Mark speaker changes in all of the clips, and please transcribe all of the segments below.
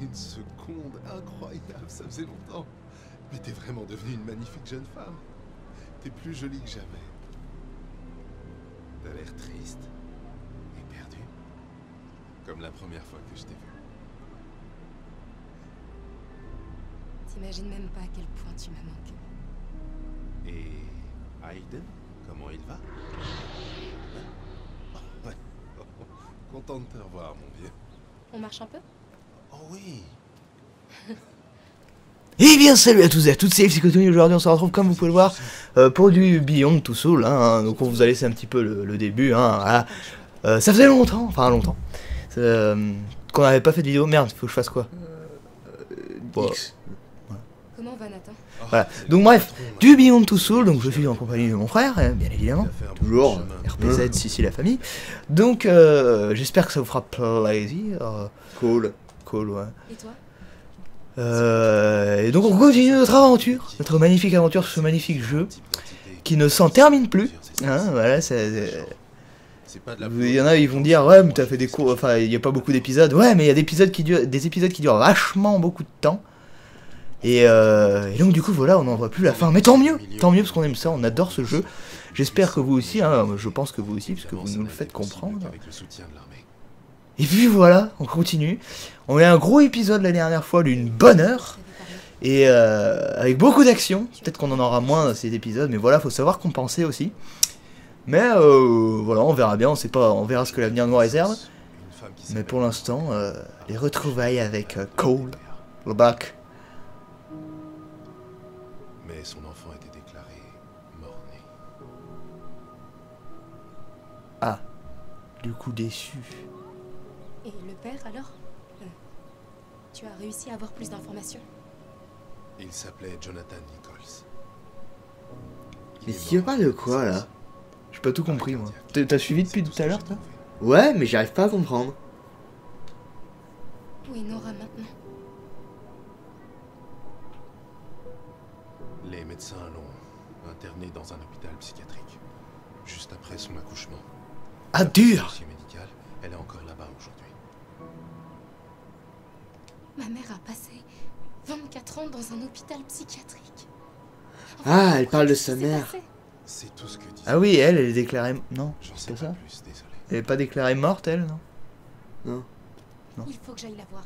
Speaker 1: une seconde. Incroyable, ça faisait longtemps. Mais t'es vraiment devenue une magnifique jeune femme. T'es plus jolie que jamais. T'as l'air triste et perdu. Comme la première fois que je t'ai vu.
Speaker 2: T'imagines même pas à quel point tu m'as manqué.
Speaker 1: Et Aiden, comment il va? Content de te revoir, mon vieux.
Speaker 2: On marche un peu?
Speaker 1: Oh oui.
Speaker 3: Eh bien salut à tous et à toutes, c'est Psychotony, aujourd'hui on se retrouve comme vous pouvez le voir euh, pour du Beyond Two Soul, hein, donc on vous a laissé un petit peu le, le début, hein, voilà. Euh, ça faisait longtemps, enfin longtemps, euh, qu'on n'avait pas fait de vidéo, merde, faut que je fasse quoi? Bon,
Speaker 4: X.
Speaker 2: Comment va Nathan?
Speaker 3: Voilà, donc bref, du Beyond Two Soul, donc je suis en compagnie de mon frère, hein, bien évidemment,
Speaker 4: Toujours.
Speaker 3: RPZ, si si la famille, donc euh, j'espère que ça vous fera plaisir,
Speaker 4: Cool.
Speaker 3: Cool ouais.
Speaker 2: Et toi?
Speaker 3: Euh, et donc on continue notre aventure, notre magnifique aventure sur ce magnifique jeu qui ne s'en termine plus. Hein, voilà, c'est-
Speaker 1: C'est pas de la
Speaker 3: il y en a, ils vont dire ouais, mais t'as fait des cours, enfin il y a pas beaucoup d'épisodes. Ouais, mais il y a des épisodes qui durent, des épisodes qui durent vachement beaucoup de temps. Et, euh, et donc du coup voilà, on n'en voit plus la fin. Mais tant mieux, tant mieux parce qu'on aime ça, on adore ce jeu. J'espère que vous aussi, hein, je pense que vous aussi, puisque vous nous le faites comprendre.
Speaker 1: Avec le soutien de l'armée.
Speaker 3: Et puis voilà, on continue. On a eu un gros épisode la dernière fois d'une bonne heure. Et euh, avec beaucoup d'action. Peut-être qu'on en aura moins dans ces épisodes, mais voilà, faut savoir compenser aussi. Mais euh, voilà, on verra bien, on sait pas, on verra ce que l'avenir nous réserve. Mais pour l'instant, euh, les retrouvailles avec euh, Cole, le bac.
Speaker 1: Mais son enfant était déclaré mort-né.
Speaker 3: Ah, du coup déçu.
Speaker 2: Père alors Euh, Tu as réussi à avoir plus d'informations
Speaker 1: Il s'appelait Jonathan Nichols. Il
Speaker 4: Mais tu parles de quoi là
Speaker 3: J'ai pas tout compris moi. T'as suivi depuis tout à l'heure toi
Speaker 4: Ouais, mais j'arrive pas à comprendre.
Speaker 2: Où est Nora maintenant
Speaker 1: Les médecins l'ont internée dans un hôpital psychiatrique. Juste après son accouchement.
Speaker 3: Ah dur
Speaker 1: dossier médical, elle est encore là-bas aujourd'hui.
Speaker 2: Ma mère a passé 24 ans dans un hôpital psychiatrique.
Speaker 4: Ah, elle parle de sa mère.
Speaker 1: C'est tout ce que dit.
Speaker 3: Ah oui, elle, elle est déclarée... Non,
Speaker 1: J'en
Speaker 3: c'est
Speaker 1: sais
Speaker 3: pas ça
Speaker 1: plus, désolé.
Speaker 3: Elle est pas déclarée morte elle, non
Speaker 4: Non.
Speaker 2: Il faut que j'aille la voir.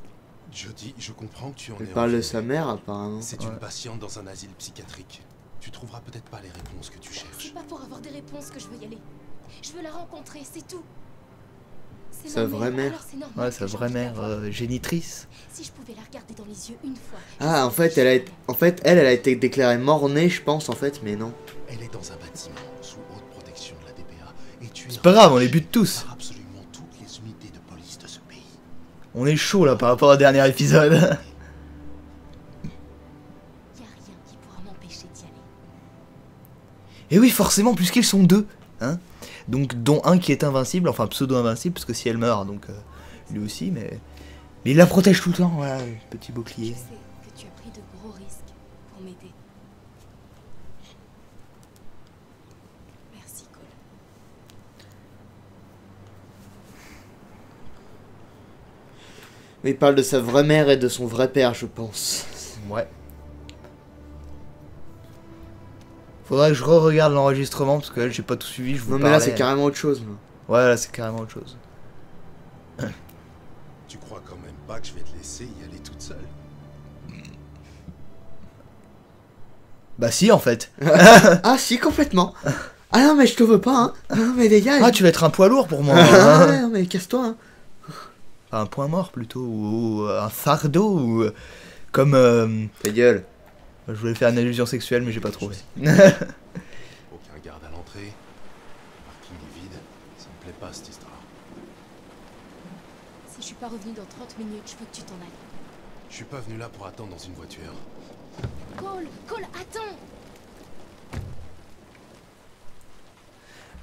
Speaker 1: Jody, je comprends que tu en
Speaker 4: Elle
Speaker 1: es
Speaker 4: parle de sa mère apparemment.
Speaker 1: C'est
Speaker 3: Ouais.
Speaker 1: une patiente dans un asile psychiatrique. Tu trouveras peut-être pas les réponses que tu
Speaker 2: C'est
Speaker 1: cherches.
Speaker 2: pas pour avoir des réponses que je veux y aller. Je veux la rencontrer, c'est tout.
Speaker 4: Sa vraie mère.
Speaker 2: alors c'est normal
Speaker 3: Ouais, sa vraie mère euh, génitrice.
Speaker 2: Si je pouvais la regarder dans les yeux une fois. je
Speaker 4: Ah, en fait, elle a été... En fait, elle, elle a été déclarée mort-née, je pense, en fait, mais non.
Speaker 1: Elle est dans un bâtiment sous haute protection de la DPA. Et tu es
Speaker 3: C'est pas grave, on les bute tous.
Speaker 1: par absolument toutes les unités de police de ce pays.
Speaker 3: On est chaud là par rapport au dernier épisode.
Speaker 2: Y a rien qui pourra m'empêcher d'y aller.
Speaker 3: Et oui, forcément, puisqu'ils sont deux, hein. Donc, dont un qui est invincible, enfin pseudo-invincible, parce que si elle meurt, donc euh, lui aussi, mais. Mais il la protège tout le temps, voilà, le petit
Speaker 2: Je
Speaker 3: bouclier.
Speaker 2: sais que tu as pris de gros risques pour m'aider. Merci, Cole.
Speaker 4: Mais il parle de sa vraie mère et de son vrai père, je pense.
Speaker 3: Ouais. Faudrait que je re-regarde l'enregistrement, parce que là, j'ai pas tout suivi, je vous
Speaker 4: Non, mais là, c'est carrément autre chose. là.
Speaker 3: Ouais, là, c'est carrément autre chose.
Speaker 1: Tu crois quand même pas que je vais te laisser y aller toute seule?
Speaker 3: Bah si, en fait.
Speaker 4: Ah, si, complètement. Ah non, mais je te veux pas, hein. Ah, non, mais gars.
Speaker 3: Ah, tu vas être un poids lourd pour moi.
Speaker 4: Ah,
Speaker 3: hein.
Speaker 4: ouais, non, mais casse-toi, hein.
Speaker 3: un point mort, plutôt, ou, ou un fardeau, ou... euh, Comme... euh,
Speaker 4: Ta gueule.
Speaker 3: Je voulais faire une allusion sexuelle, mais j'ai pas trouvé.
Speaker 1: Aucun garde à l'entrée. Le parking est vide. Ça me plaît pas cette histoire.
Speaker 2: Si je suis pas revenue dans 30 minutes, je veux que tu t'en ailles.
Speaker 1: Je suis pas venu là pour attendre dans une voiture.
Speaker 2: Cole, Cole, attends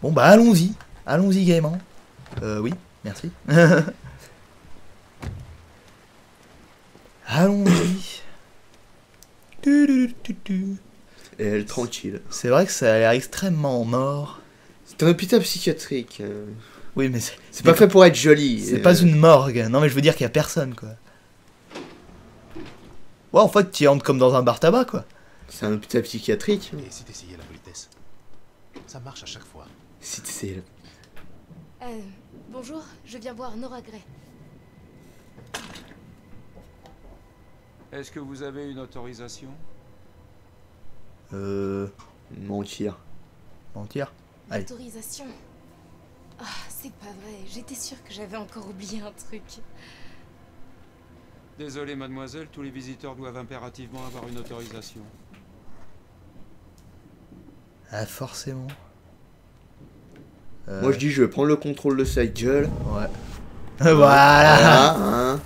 Speaker 3: Bon bah allons-y, allons-y gaiement. Euh oui, merci. allons-y.
Speaker 4: Et elle, tranquille.
Speaker 3: C'est vrai que ça a l'air extrêmement mort.
Speaker 4: C'est un hôpital psychiatrique. euh.
Speaker 3: Oui, mais c'est
Speaker 4: C'est pas fait pour être joli.
Speaker 3: c'est
Speaker 4: euh.
Speaker 3: pas une morgue. Non, mais je veux dire qu'il y a personne, quoi. Ouais, en fait, tu y entres comme dans un bar tabac, quoi.
Speaker 4: C'est un hôpital psychiatrique.
Speaker 1: Et si t'essayais la politesse Ça marche à chaque fois.
Speaker 4: Si c'est.
Speaker 2: Euh, bonjour, je viens voir Nora Gray.
Speaker 5: Est-ce que vous avez une autorisation?
Speaker 3: Euh.
Speaker 4: Mentir.
Speaker 3: Mentir? Allez.
Speaker 2: Autorisation? Ah, c'est pas vrai, j'étais sûre que j'avais encore oublié un truc.
Speaker 5: Désolé mademoiselle, tous les visiteurs doivent impérativement avoir une autorisation.
Speaker 3: Ah, forcément. Euh,
Speaker 4: Moi je dis je vais prendre le contrôle de sa gueule.
Speaker 3: Ouais. voilà.
Speaker 4: Voilà, hein.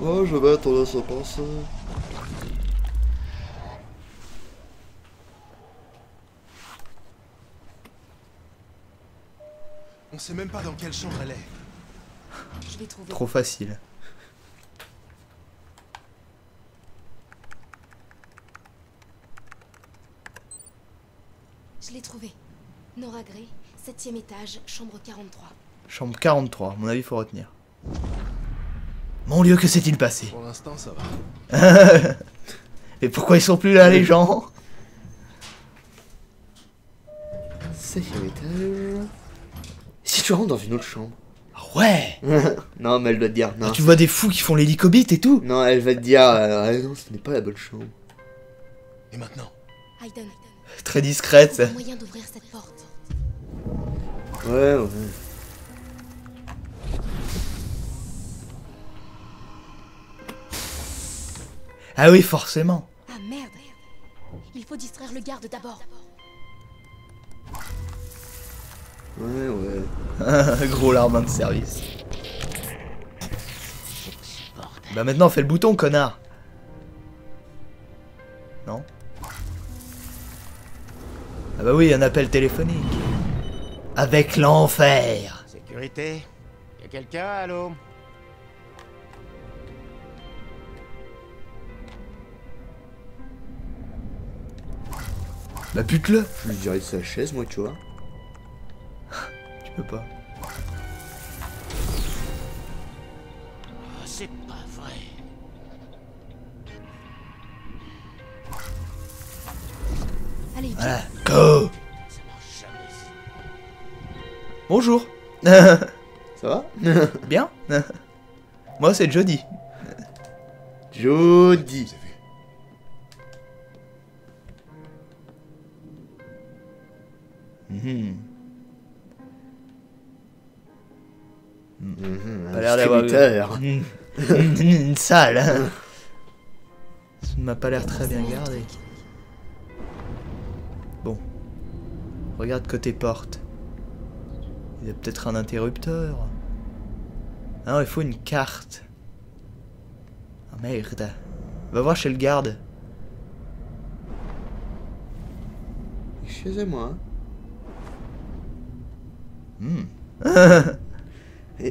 Speaker 4: Oh, je vais attendre ça passe.
Speaker 1: On sait même pas dans quelle chambre elle est.
Speaker 2: Je l'ai trouvé.
Speaker 3: Trop facile.
Speaker 2: Je l'ai trouvé. Nora Gray, septième étage, chambre 43.
Speaker 3: Chambre 43, à mon avis, faut retenir. Lieu, que s'est-il passé
Speaker 1: Pour l'instant, ça va.
Speaker 3: Et pourquoi ils sont plus là, les gens
Speaker 4: Cinquième étage. Si tu rentres dans une autre chambre.
Speaker 3: Ah Ouais
Speaker 4: non, mais elle doit te dire non.
Speaker 3: Tu vois des fous qui font l'hélicobite et tout
Speaker 4: Non, elle va te dire euh, ah non, ce n'est pas la bonne chambre.
Speaker 1: Et maintenant
Speaker 3: Très discrète.
Speaker 2: un moyen d'ouvrir cette porte.
Speaker 4: Ouais, ouais.
Speaker 3: Ah oui, forcément.
Speaker 2: Ah merde Il faut distraire le garde d'abord.
Speaker 4: Ouais, ouais.
Speaker 3: Gros larbin de service. Bah maintenant, fais le bouton, connard. Non? Ah bah oui, un appel téléphonique. Avec l'enfer.
Speaker 6: Sécurité Y'a quelqu'un, allô?
Speaker 3: Bah pute-le.
Speaker 4: Je lui dirais de sa chaise, moi, tu vois.
Speaker 3: Tu peux pas.
Speaker 6: Ah, C'est pas vrai.
Speaker 2: Allez.
Speaker 3: Voilà. Go. Bonjour.
Speaker 4: Ça va?
Speaker 3: Bien Moi, c'est Jody.
Speaker 4: Jody.
Speaker 3: Mhm.
Speaker 4: Mhm,
Speaker 3: Pas l'air d'avoir-. Une salle. hein. Ça ne m'a pas l'air très bien gardé. Bon. Regarde côté porte. Il y a peut-être un interrupteur. Ah non, il faut une carte. Ah merde. Va voir chez le garde.
Speaker 4: Excusez-moi.
Speaker 3: Hmm.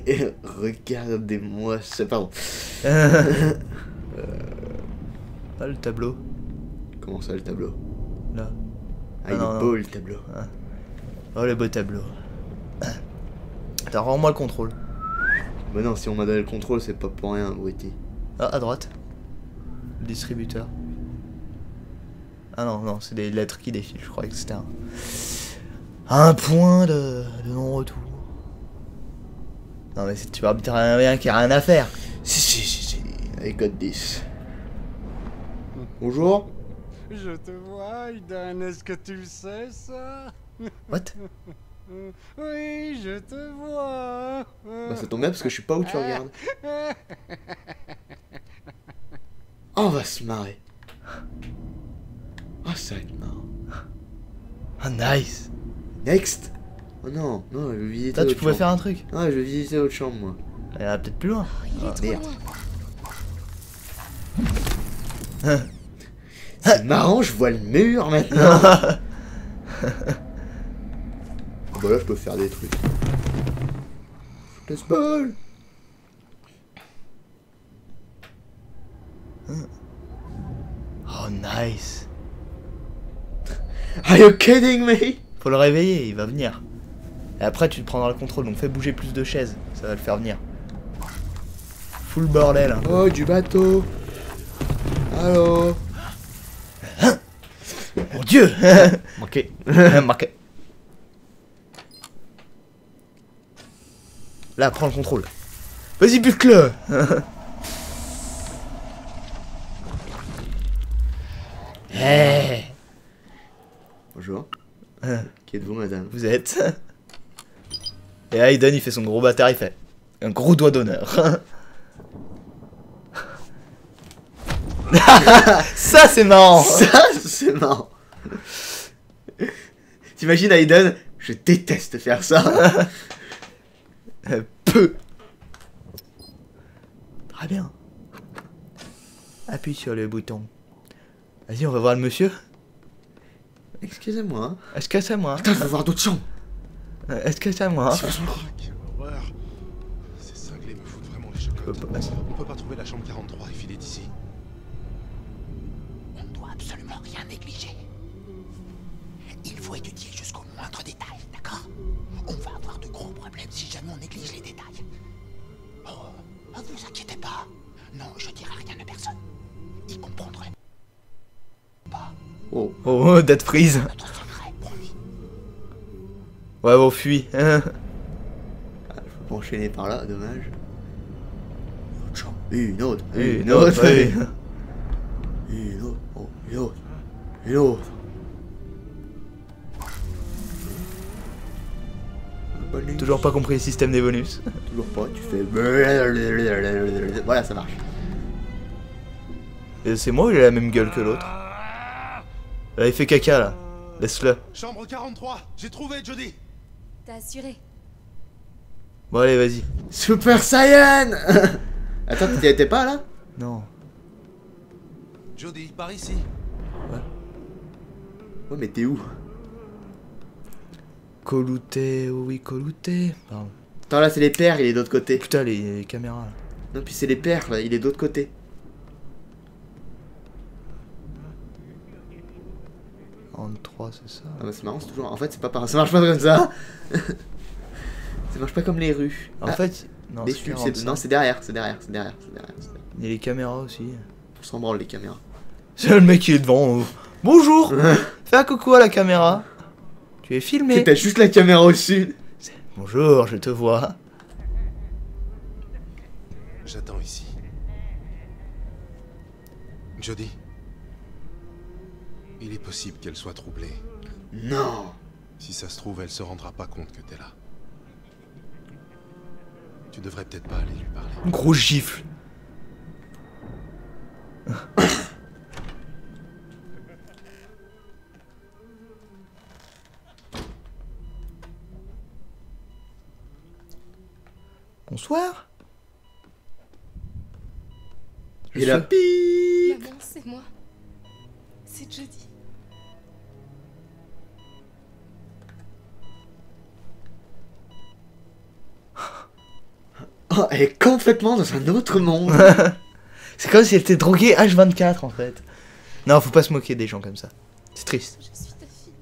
Speaker 4: Regardez-moi ça. Pardon.
Speaker 3: Pas le tableau.
Speaker 4: Comment ça, le tableau?
Speaker 3: Là.
Speaker 4: Ah,
Speaker 3: Ah,
Speaker 4: il
Speaker 3: non,
Speaker 4: est
Speaker 3: non.
Speaker 4: beau, le tableau.
Speaker 3: Oh le beau tableau. Attends, rends-moi le contrôle.
Speaker 4: Bah non, si on m'a donné le contrôle, c'est pas pour rien, abruti.
Speaker 3: Ah, à droite. Le distributeur. Ah non, non, c'est des lettres qui défilent, je croyais que c'était un... Un point de, de non-retour. Non mais tu vas arbitre un rien qui a rien à faire.
Speaker 4: Si, si, si, si. I got this. Bonjour.
Speaker 7: Je te vois, Aidan, est-ce que tu le sais ça?
Speaker 3: What?
Speaker 7: Oui, je te vois.
Speaker 4: Bah ça tombe bien parce que je suis pas où tu regardes. Oh, on va se marrer. Ah, ça va être marrant.
Speaker 3: Ah nice
Speaker 4: Next Oh non, non, je vais visiter
Speaker 3: Toi tu pouvais
Speaker 4: chambre.
Speaker 3: faire un truc
Speaker 4: Non, je vais visiter autre chambre, moi.
Speaker 3: Il y en a peut-être plus loin.
Speaker 2: Oh,
Speaker 4: Ah, merde.
Speaker 2: loin.
Speaker 4: C'est marrant, je vois le mur maintenant. bah là, je peux faire des trucs. Let's ball
Speaker 3: Oh nice
Speaker 4: Are you kidding me?
Speaker 3: Faut le réveiller, il va venir. Et après, tu prendras le contrôle, donc fais bouger plus de chaises. Ça va le faire venir. Full bordel. hein.
Speaker 4: Oh, du bateau. Allô
Speaker 3: Mon dieu
Speaker 4: Manqué.
Speaker 3: Marqué. Là, prends le contrôle. Vas-y, bute-le
Speaker 4: êtes-vous, madame?
Speaker 3: Vous êtes Et Aiden, il fait son gros bâtard, il fait un gros doigt d'honneur. Ça, c'est marrant
Speaker 4: Ça, c'est marrant. T'imagines Aiden Je déteste faire ça.
Speaker 3: Peu Très bien. Appuie sur le bouton. Vas-y, on va voir le monsieur.
Speaker 4: Excusez-moi.
Speaker 3: Est-ce que c'est moi?
Speaker 4: Putain, je veux voir d'autres chambres.
Speaker 3: Euh, Est-ce que c'est moi?
Speaker 1: Quelle horreur. Ces cinglés me foutent vraiment les chocottes.
Speaker 3: pas-
Speaker 1: On peut pas trouver la chambre 43 et filer d'ici?
Speaker 6: On ne doit absolument rien négliger. Il faut étudier jusqu'au moindre détail, d'accord? On va avoir de gros problèmes si jamais on néglige les détails. Oh, ne vous inquiétez pas. Non, je dirai rien à personne. Ils comprendraient pas
Speaker 4: Oh.
Speaker 3: Oh, date freeze. Ouais, on fuit.
Speaker 4: Ah, je peux enchaîner par là, dommage. Une autre. Une autre. Une autre. Une autre. Oh, une autre. Une autre.
Speaker 3: Toujours pas compris le système des bonus.
Speaker 4: Toujours pas. Tu fais. Voilà, ça marche.
Speaker 3: Et c'est moi ou il a la même gueule que l'autre Là, il fait caca là. Laisse-le.
Speaker 1: Chambre 43 J'ai trouvé, Jody
Speaker 2: T'as assuré
Speaker 3: Bon, allez, vas-y.
Speaker 4: Super Saiyan Attends, t'y étais pas là?
Speaker 3: Non.
Speaker 1: Jody, par ici.
Speaker 4: Ouais, mais t'es où?
Speaker 3: Colouté, oh oui, colouté. Pardon.
Speaker 4: Attends, là, c'est les pères, il est de l'autre côté.
Speaker 3: Putain, les, les caméras là.
Speaker 4: Non, puis c'est les pères, là, il est de l'autre côté.
Speaker 3: En 3, c'est ça.
Speaker 4: Ah bah c'est marrant, c'est toujours. En fait, c'est pas pareil. Ça marche pas comme ça. ça marche pas comme les rues.
Speaker 3: En
Speaker 4: Ah,
Speaker 3: fait, non, c'est
Speaker 4: c'est-
Speaker 3: 45.
Speaker 4: non, c'est derrière, c'est derrière, c'est derrière, c'est derrière. c'est derrière.
Speaker 3: Il y a les caméras aussi.
Speaker 4: On s'en branle les caméras.
Speaker 3: C'est le mec qui est devant. euh. Bonjour Fais un coucou à la caméra. Tu es filmé.
Speaker 4: T'as juste la caméra au-dessus.
Speaker 3: Bonjour, je te vois.
Speaker 1: J'attends ici. Jody. Il est possible qu'elle soit troublée.
Speaker 4: Non.
Speaker 1: Si ça se trouve, elle se rendra pas compte que t'es là. Tu devrais peut-être pas aller lui parler.
Speaker 3: Gros gifle. Bonsoir. Je
Speaker 4: Et
Speaker 3: suis-.
Speaker 2: Maman, c'est moi. C'est Jody.
Speaker 4: Oh, elle est complètement dans un autre monde.
Speaker 3: C'est comme si elle était droguée H24 en fait. Non, faut pas se moquer des gens comme ça. C'est triste.
Speaker 2: Je suis ta fille.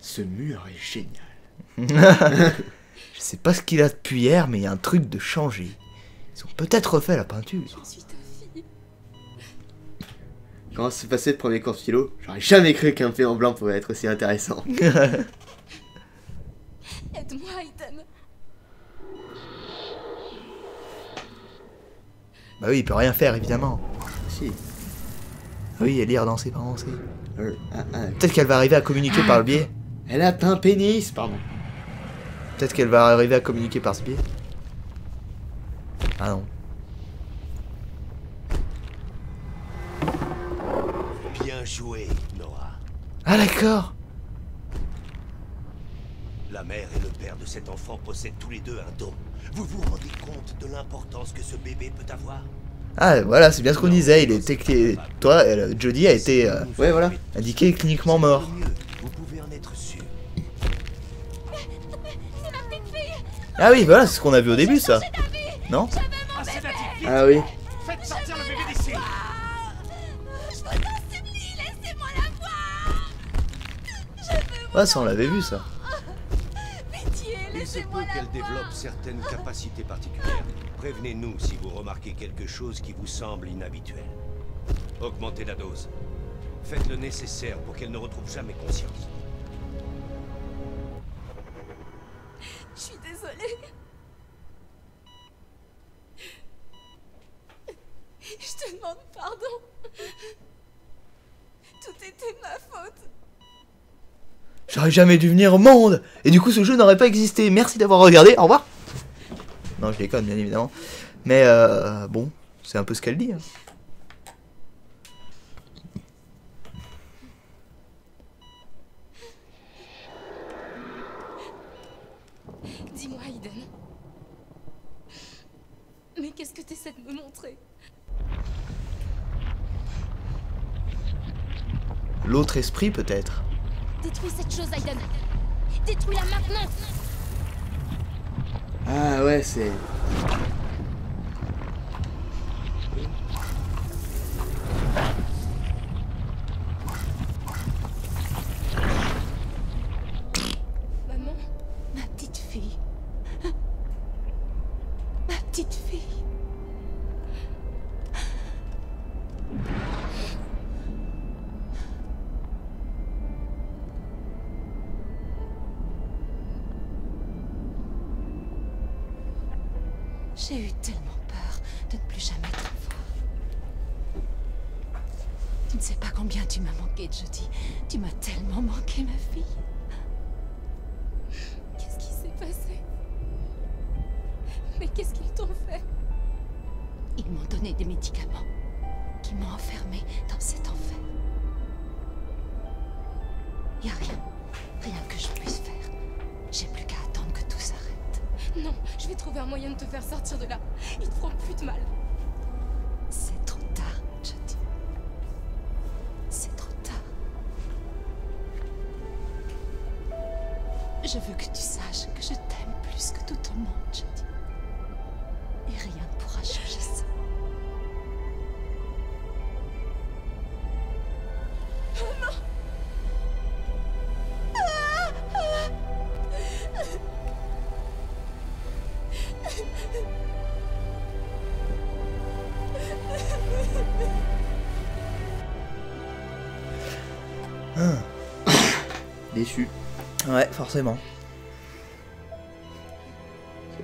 Speaker 4: Ce mur est génial.
Speaker 3: Je sais pas ce qu'il a depuis hier, mais il y a un truc de changé. Ils ont peut-être refait la peinture.
Speaker 2: Je suis ta fille.
Speaker 4: Comment s'est passé le premier cours de philo J'aurais jamais cru qu'un fait en blanc pouvait être aussi intéressant.
Speaker 2: Aide-moi, Aiden.
Speaker 3: Bah oui, il peut rien faire évidemment.
Speaker 4: si.
Speaker 3: Ah Oui, lire dans ses pensées.
Speaker 4: Euh, ah, ah.
Speaker 3: Peut-être qu'elle va arriver à communiquer par le biais.
Speaker 4: Elle a un pénis, pardon.
Speaker 3: Peut-être qu'elle va arriver à communiquer par ce biais. Ah non.
Speaker 8: Bien joué, Noah.
Speaker 3: Ah d'accord.
Speaker 8: La mère et le père de cet enfant possèdent tous les deux un don. Vous vous rendez compte de l'importance que ce bébé peut avoir?
Speaker 3: Ah voilà, c'est bien ce qu'on disait. Il était clé- toi, elle- Jody a été euh,
Speaker 4: Ouais, voilà.
Speaker 3: indiqué cliniquement mort.
Speaker 8: Vous pouvez en être sûr.
Speaker 3: Ah oui, voilà, c'est ce qu'on a vu au début, ça. Non?
Speaker 4: Ah oui.
Speaker 6: Faites sortir le bébé d'ici
Speaker 3: Ouais, ça on l'avait vu ça.
Speaker 8: Se peut qu'elle développe certaines capacités particulières. Prévenez-nous si vous remarquez quelque chose qui vous semble inhabituel. Augmentez la dose. Faites le nécessaire pour qu'elle ne retrouve jamais conscience.
Speaker 3: J'aurais jamais dû venir au monde Et du coup ce jeu n'aurait pas existé. Merci d'avoir regardé, au revoir Non je déconne bien évidemment. Mais euh, bon, c'est un peu ce qu'elle dit. hein.
Speaker 2: Dis-moi, Aiden. Mais qu'est-ce que tu essaies de me montrer?
Speaker 3: L'autre esprit peut-être.
Speaker 2: Détruis cette chose, Aiden. Détruis-la maintenant.
Speaker 4: Ah ouais, c'est.
Speaker 9: Combien tu m'as tellement manqué, ma fille.
Speaker 2: Qu'est-ce qui s'est passé? Mais qu'est-ce qu'ils t'ont fait?
Speaker 9: Ils m'ont donné des médicaments qui m'ont enfermé dans cet enfer. Y a rien, rien que je puisse faire. J'ai plus qu'à attendre que tout s'arrête.
Speaker 2: Non, je vais trouver un moyen de te faire sortir de là. Ils te feront plus de mal.
Speaker 9: Je veux que tu
Speaker 3: forcément.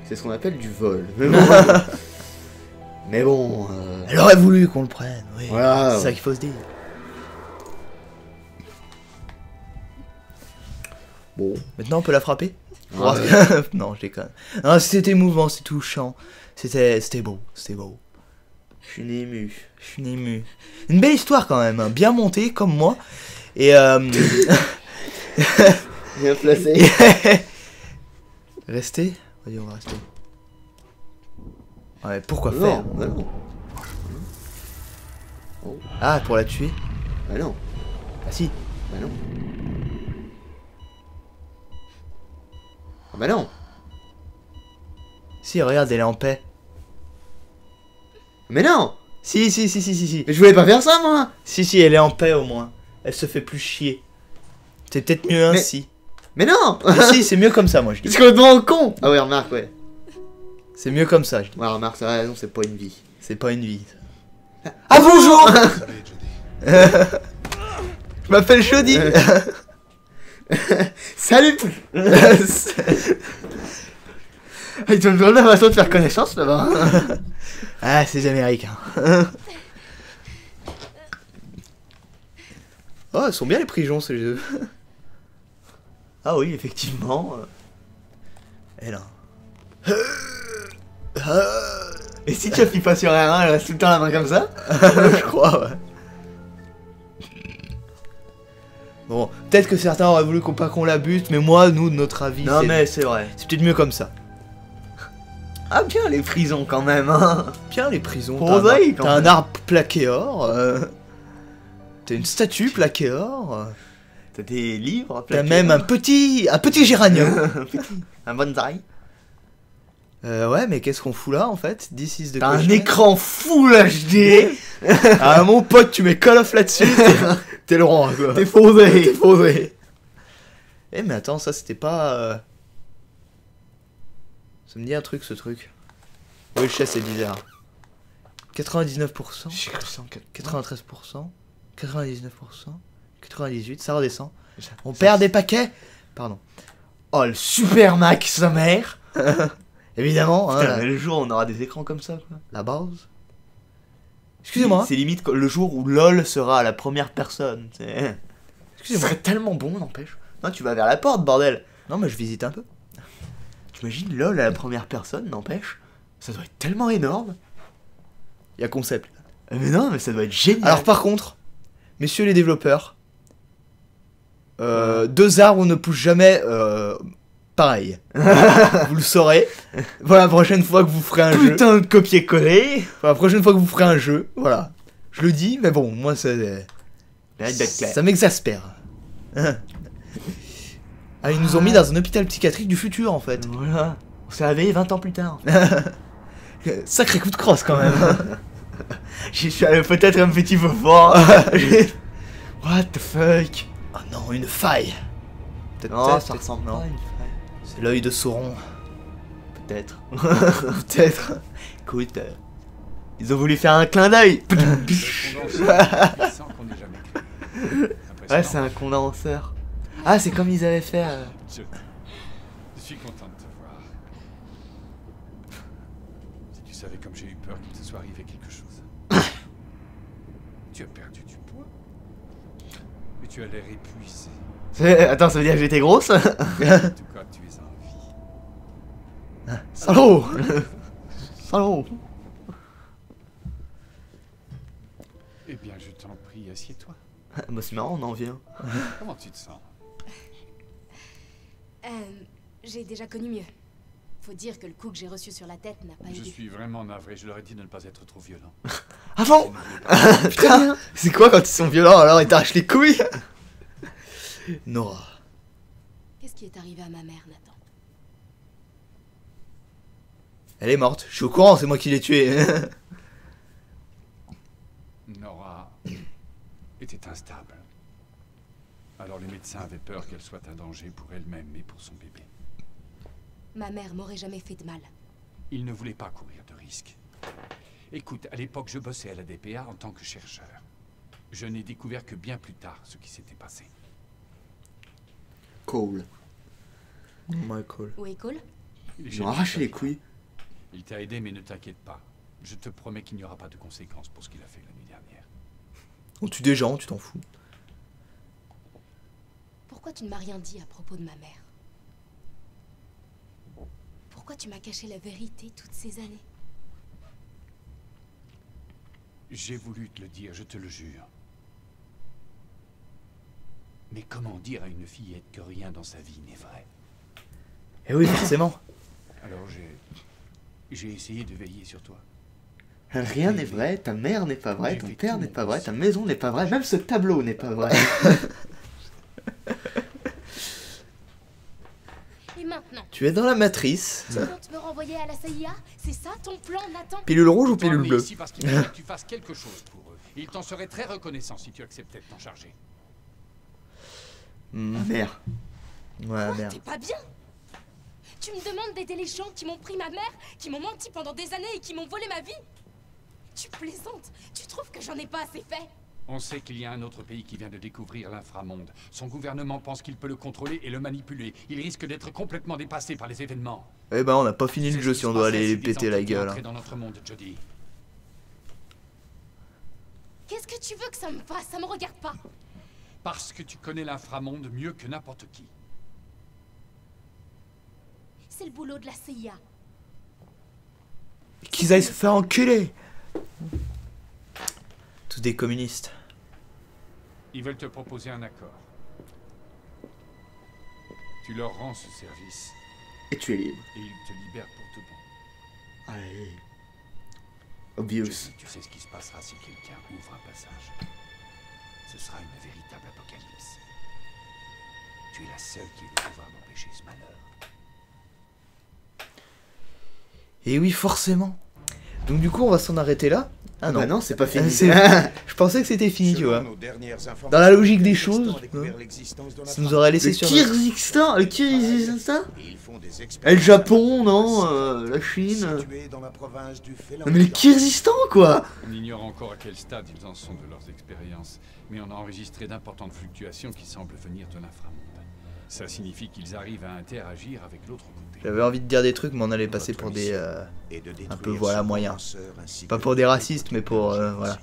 Speaker 4: C'est ce qu'on appelle du vol. Mais bon. Mais bon, euh,
Speaker 3: Elle aurait voulu qu'on le prenne, oui.
Speaker 4: Voilà,
Speaker 3: c'est
Speaker 4: ouais.
Speaker 3: ça qu'il faut se dire.
Speaker 4: Bon.
Speaker 3: Maintenant on peut la frapper
Speaker 4: Ouais.
Speaker 3: Non, je déconne. C'était émouvant, c'est touchant. C'était c'était beau, c'était beau.
Speaker 4: Je suis ému.
Speaker 3: Je suis ému. Une belle histoire quand même, hein, bien montée comme moi. Et euh...
Speaker 4: Bien placé.
Speaker 3: rester Vas-y, on va rester. Ouais, pourquoi faire
Speaker 4: bah non.
Speaker 3: Ah, pour la tuer
Speaker 4: Bah non.
Speaker 3: Ah si.
Speaker 4: Bah non. Ah bah non.
Speaker 3: Si, regarde, elle est en paix.
Speaker 4: Mais non
Speaker 3: Si, si, si, si, si, si.
Speaker 4: Mais je voulais pas faire ça, moi
Speaker 3: Si, si, elle est en paix au moins. Elle se fait plus chier. C'est peut-être mieux
Speaker 4: Mais-
Speaker 3: ainsi.
Speaker 4: Mais non
Speaker 3: Mais si, c'est mieux comme ça, moi je dis.
Speaker 4: C'est complètement con Ah ouais, remarque, ouais.
Speaker 3: C'est mieux comme ça, je dis.
Speaker 4: Ouais, remarque, ça raison, c'est pas une vie.
Speaker 3: C'est pas une vie. Ah bonjour. Je m'appelle Jody.
Speaker 4: Salut Ah, Ils te donnent la façon de faire connaissance là-bas.
Speaker 3: ah, c'est les américains. oh, ils sont bien les pigeons ces jeux.
Speaker 4: Ah oui, effectivement. euh.
Speaker 3: Elle a.
Speaker 4: Et si tu appuies pas sur R1, elle reste tout le temps la main comme ça?
Speaker 3: Je crois, ouais. Bon, peut-être que certains auraient voulu qu'on pas qu'on la bute, mais moi, nous, de notre avis,
Speaker 4: Non mais c'est vrai.
Speaker 3: c'est peut-être mieux comme ça.
Speaker 4: Ah bien les prisons quand même, hein
Speaker 3: Bien les prisons. T'as un, arbre plaqué or. euh, T'as une statue plaquée or. euh,
Speaker 4: T'as des livres
Speaker 3: T'as même un petit, un petit géranium.
Speaker 4: un bonsaï.
Speaker 3: Euh, ouais, mais qu'est-ce qu'on fout là en fait? This is the
Speaker 4: T'as un écran full HD
Speaker 3: Ah mon pote, tu mets Call of là-dessus, t'es- le roi quoi.
Speaker 4: T'es posé
Speaker 3: T'es posé. Eh, mais attends, ça c'était pas. euh, Ça me dit un truc ce truc. Oui, je sais, c'est bizarre. 99%,
Speaker 4: J'ai cru ça en quatre-
Speaker 3: 93%, 99%, 98%, ça redescend. On perd des paquets Pardon.
Speaker 4: Oh, le Super Mac, sa mère
Speaker 3: Évidemment, hein,
Speaker 4: Putain,
Speaker 3: la,
Speaker 4: mais le jour où on aura des écrans comme ça, quoi.
Speaker 3: la base. Excusez-moi.
Speaker 4: C'est limite le jour où LOL sera à la première personne.
Speaker 3: Excusez-moi.
Speaker 4: serait tellement bon, n'empêche. Non, tu vas vers la porte, bordel.
Speaker 3: Non, mais je visite un peu.
Speaker 4: T'imagines LOL à la première personne, n'empêche? Ça doit être tellement énorme.
Speaker 3: Il y a concept.
Speaker 4: Mais non, mais ça doit être génial.
Speaker 3: Alors par contre, messieurs les développeurs, euh, deux arbres ne poussent jamais euh, pareil. vous le saurez. Pour la prochaine fois que vous ferez un jeu.
Speaker 4: putain de copier-coller.
Speaker 3: Pour la prochaine fois que vous ferez un jeu, voilà. Je le dis, mais bon, moi ça, ça m'exaspère. ah, ils nous ont mis dans un hôpital psychiatrique du futur en fait.
Speaker 4: Voilà. On s'est réveillé 20 ans plus tard.
Speaker 3: Sacré coup de crosse quand même.
Speaker 4: J'y suis allé peut-être un petit peu fort. What the fuck?
Speaker 3: Non, une faille. Peut-être
Speaker 4: Non,
Speaker 3: peut-être,
Speaker 4: ça ressemble
Speaker 3: non.
Speaker 4: pas à une faille.
Speaker 3: C'est l'œil de Sauron.
Speaker 4: Peut-être.
Speaker 3: Peut-être.
Speaker 4: Écoute, euh, ils ont voulu faire un clin d'œil. Ouais, c'est un condenseur. Ah, c'est comme ils avaient fait. euh,
Speaker 5: Je, je suis content de te voir. Si tu savais comme j'ai eu peur qu'il te soit arrivé quelque chose. tu as perdu du poids. Mais tu as l'air épuisé.
Speaker 4: Attends, ça veut dire que j'étais grosse
Speaker 5: En tout cas, tu es en vie.
Speaker 3: Salaud
Speaker 4: Salaud
Speaker 5: Eh bien, je t'en prie, assieds-toi.
Speaker 4: Bah, c'est marrant, on en vient.
Speaker 5: Comment tu te sens?
Speaker 2: Euh, j'ai déjà connu mieux. Faut dire que le coup que j'ai reçu sur la tête n'a pas
Speaker 5: Je
Speaker 2: aidé.
Speaker 5: suis vraiment navré. Je leur ai dit de ne pas être trop violent.
Speaker 3: Ah bon? Putain C'est quoi quand ils sont violents alors ils t'arrachent les couilles? Nora.
Speaker 2: Qu'est-ce qui est arrivé à ma mère, Nathan?
Speaker 3: Elle est morte. Je suis au courant, c'est moi qui l'ai tuée.
Speaker 5: Nora était instable. Alors les médecins avaient peur qu'elle soit un danger pour elle-même et pour son bébé.
Speaker 2: Ma mère m'aurait jamais fait de mal.
Speaker 5: Ils ne voulaient pas courir de risques. Écoute, à l'époque, je bossais à la DPA en tant que chercheur. Je n'ai découvert que bien plus tard ce qui s'était passé.
Speaker 4: Cool.
Speaker 3: Michael.
Speaker 2: Où est Cole?
Speaker 4: Ils ont arraché les couilles.
Speaker 5: Il t'a aidé, mais ne t'inquiète pas. Je te promets qu'il n'y aura pas de conséquences pour ce qu'il a fait la nuit dernière.
Speaker 3: On tue des gens, tu t'en fous.
Speaker 2: Pourquoi tu ne m'as rien dit à propos de ma mère? Pourquoi tu m'as caché la vérité toutes ces années?
Speaker 5: J'ai voulu te le dire, je te le jure. Mais comment dire à une fillette que rien dans sa vie n'est vrai?
Speaker 3: Eh oui, forcément.
Speaker 5: Alors j'ai... J'ai essayé de veiller sur toi.
Speaker 4: Rien n'est vrai, ta mère n'est pas vraie, ton père n'est pas vrai, ta maison n'est pas vraie, même ce tableau n'est pas vrai.
Speaker 2: Et maintenant?
Speaker 3: Tu es dans la matrice.
Speaker 2: Tu comptes me renvoyer à la CIA C'est ça ton plan, Nathan?
Speaker 3: Pilule rouge ou pilule bleue?
Speaker 5: parce que tu fasses quelque chose pour eux. Ils t'en seraient très reconnaissants si tu acceptais de t'en charger.
Speaker 3: Hmm,
Speaker 4: Mère.
Speaker 3: Ouais, merde.
Speaker 2: T'es pas bien? Tu me demandes d'aider les gens qui m'ont pris ma mère, qui m'ont menti pendant des années et qui m'ont volé ma vie? Tu plaisantes Tu trouves que j'en ai pas assez fait?
Speaker 5: On sait qu'il y a un autre pays qui vient de découvrir l'inframonde. Son gouvernement pense qu'il peut le contrôler et le manipuler. Il risque d'être complètement dépassé par les événements.
Speaker 3: Eh ben, on n'a pas fini le jeu si on doit aller péter la gueule. hein.
Speaker 5: dans notre monde, Jody.
Speaker 2: Qu'est-ce que tu veux que ça me fasse? Ça me regarde pas
Speaker 5: Parce que tu connais l'inframonde mieux que n'importe qui.
Speaker 2: C'est le boulot de la CIA.
Speaker 3: Qu'ils aillent se faire enculer Tous des communistes.
Speaker 5: Ils veulent te proposer un accord. Tu leur rends ce service
Speaker 4: Et tu es libre.
Speaker 5: et ils te libèrent pour tout bon.
Speaker 4: Allez. Obvious.
Speaker 5: Tu sais ce qui se passera si quelqu'un ouvre un passage. Ce sera une véritable apocalypse. Tu es la seule qui le pouvoir d'empêcher ce malheur.
Speaker 3: Et oui, forcément. Donc du coup, on va s'en arrêter là. Ah non.
Speaker 4: Bah non, c'est pas fini.
Speaker 3: Je pensais que c'était fini, tu vois. Dans la logique des
Speaker 8: Kyrgyzstan
Speaker 3: choses, hein, Ça nous aurait
Speaker 4: Le
Speaker 3: laissé sur.
Speaker 4: Kyrgyzstan, le Kyrgyzstan
Speaker 8: Et
Speaker 4: le Japon, non euh, La Chine
Speaker 8: situées dans la province du
Speaker 4: Non mais le. Kyrgyzstan, quoi?
Speaker 5: On ignore encore à quel stade ils en sont de leurs expériences, mais on a enregistré d'importantes fluctuations qui semblent venir de l'inframonde. Ça signifie qu'ils arrivent à interagir avec l'autre côté.
Speaker 3: J'avais envie de dire des trucs, mais on allait passer pour des. euh, un peu, voilà, moyen. Pas pour des racistes, mais pour, euh, voilà.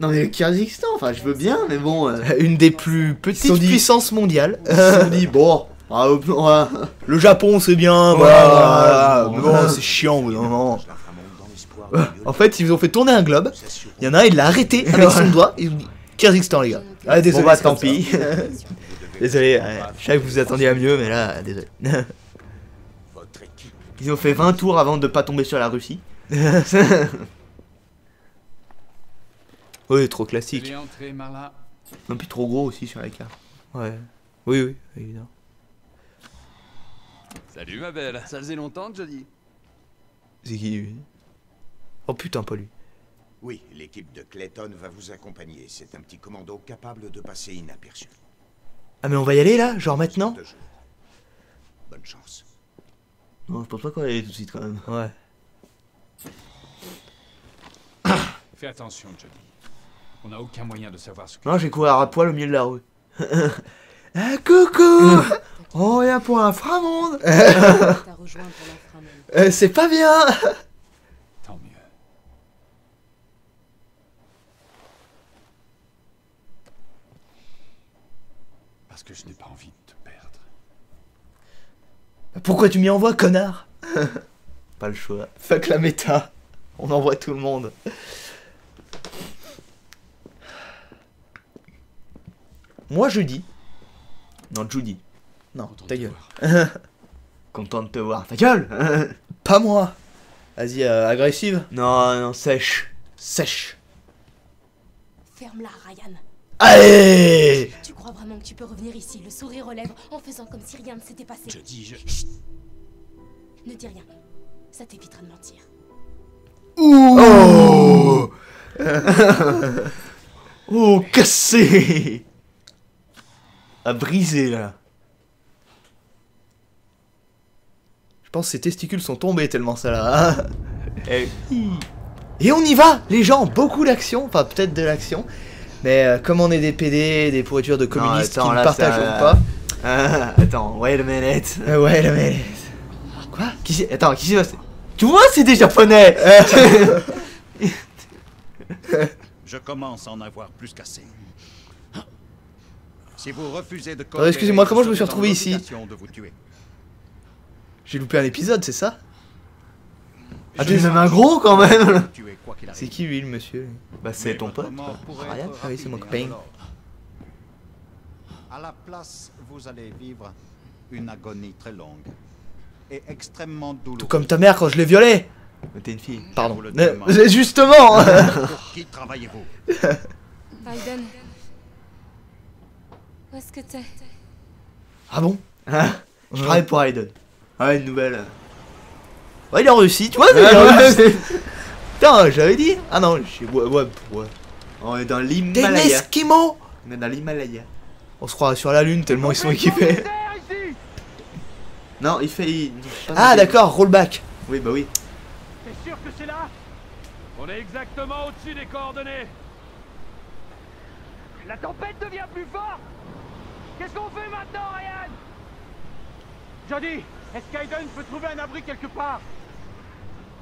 Speaker 4: Non mais le Kyrgyzstan, enfin je veux bien, mais bon... Euh,
Speaker 3: Une des plus petites
Speaker 4: dit-
Speaker 3: puissances mondiales.
Speaker 4: ils se sont dit, bon, ah, on
Speaker 3: Le Japon, c'est bien,
Speaker 4: Ouais,
Speaker 3: voilà.
Speaker 4: ouais.
Speaker 3: bon, c'est chiant,
Speaker 8: de mieux
Speaker 3: En fait, ils ont fait tourner un globe. Il y en a un, il l'a arrêté avec son doigt. Et il dit Kyrgyzstan, les gars. Ah, désolé,
Speaker 4: Bon bah tant pis.
Speaker 3: Désolé, ouais, je savais que vous attendiez à mieux, mais là, désolé. Ils ont fait 20 tours avant de pas tomber sur la Russie. oui, trop classique. Un peu trop gros aussi sur la carte. Ouais. Oui, oui, évidemment.
Speaker 5: Salut ma belle. Ça faisait longtemps que je dis.
Speaker 3: C'est qui lui? Oh putain, pas lui.
Speaker 8: Oui, l'équipe de Clayton va vous accompagner. C'est un petit commando capable de passer inaperçu.
Speaker 3: Ah, mais on va y aller là? Genre maintenant?
Speaker 8: Bonne chance.
Speaker 4: Non, je pense pas qu'on va y aller tout de suite quand même.
Speaker 3: Ouais.
Speaker 5: Fais attention, Johnny. On n'a aucun moyen de savoir ce que.
Speaker 3: Non, j'ai couru à poil au milieu de la rue. ah, coucou Oh, y'a pour un framonde. Euh, C'est pas bien
Speaker 5: Tant mieux. Parce que je n'ai pas envie de.
Speaker 3: Pourquoi tu m'y envoies, connard? Pas le choix. Fuck la méta. On envoie tout le monde. Moi, je dis. Non, Judy. Non,
Speaker 5: Content
Speaker 3: ta gueule.
Speaker 4: Content de te voir. Ta gueule
Speaker 3: Pas moi. Vas-y, euh, agressive.
Speaker 4: Non, non, sèche.
Speaker 3: Sèche.
Speaker 2: Ferme-la, Ryan.
Speaker 3: Allez
Speaker 2: crois vraiment que tu peux revenir ici, le sourire aux lèvres, en faisant comme si rien ne s'était passé
Speaker 5: Je dis, je.
Speaker 2: Chut Ne dis rien. Ça t'évitera de mentir.
Speaker 3: Oh Oh, cassé À briser, là. Je pense que ses testicules sont tombés tellement ça là.
Speaker 4: Eh,
Speaker 3: Et on y va, les gens, beaucoup d'action, enfin peut-être de l'action. Mais euh, comme on est des PD, des pourritures de communistes
Speaker 4: attends,
Speaker 3: qui ne partagent
Speaker 4: ça-
Speaker 3: pas.
Speaker 4: Ah, attends, wait a minute.
Speaker 3: Euh, ouais, la mais. Quoi?
Speaker 4: Qui Attends, qui c'est? Passé Tu vois, c'est des japonais
Speaker 10: Je commence à en avoir plus qu'assez. Si vous refusez de
Speaker 3: excusez-moi, comment je me suis retrouvé ici? J'ai loupé un épisode, c'est ça?
Speaker 4: Ah,
Speaker 10: Je
Speaker 4: t'es même un gros quand même
Speaker 3: C'est qui lui, le monsieur
Speaker 4: Bah, c'est
Speaker 10: Mais
Speaker 4: ton pote.
Speaker 3: Ryan? Ah oui, c'est mon copain.
Speaker 10: À la place, vous allez vivre une agonie très longue et extrêmement douloureuse.
Speaker 3: Tout comme ta mère quand je l'ai violée
Speaker 4: Mais T'es une fille.
Speaker 3: Pardon.
Speaker 10: demande.
Speaker 3: justement
Speaker 10: Pour qui travaillez-vous?
Speaker 2: Aiden. Où est-ce que t'es?
Speaker 3: Ah bon?
Speaker 4: Ah, je travaille pour Aiden. Ah, une nouvelle.
Speaker 3: Il a réussi, tu vois il réussi. Putain, j'avais dit Ah non, je suis... Ouais, ouais, ouais.
Speaker 4: On est dans
Speaker 3: T'es un
Speaker 4: l'Himalaya.
Speaker 3: Esquimau
Speaker 4: On est dans l'Himalaya.
Speaker 3: On se croit sur la lune tellement ils sont équipés.
Speaker 4: Non, il fait. il-
Speaker 3: Ah d'accord, rollback.
Speaker 4: Oui, bah oui.
Speaker 11: T'es sûr que c'est là? On est exactement au-dessus des coordonnées. La tempête devient plus forte Qu'est-ce qu'on fait maintenant, Ryan? Jody, est-ce qu'Aiden peut trouver un abri quelque part?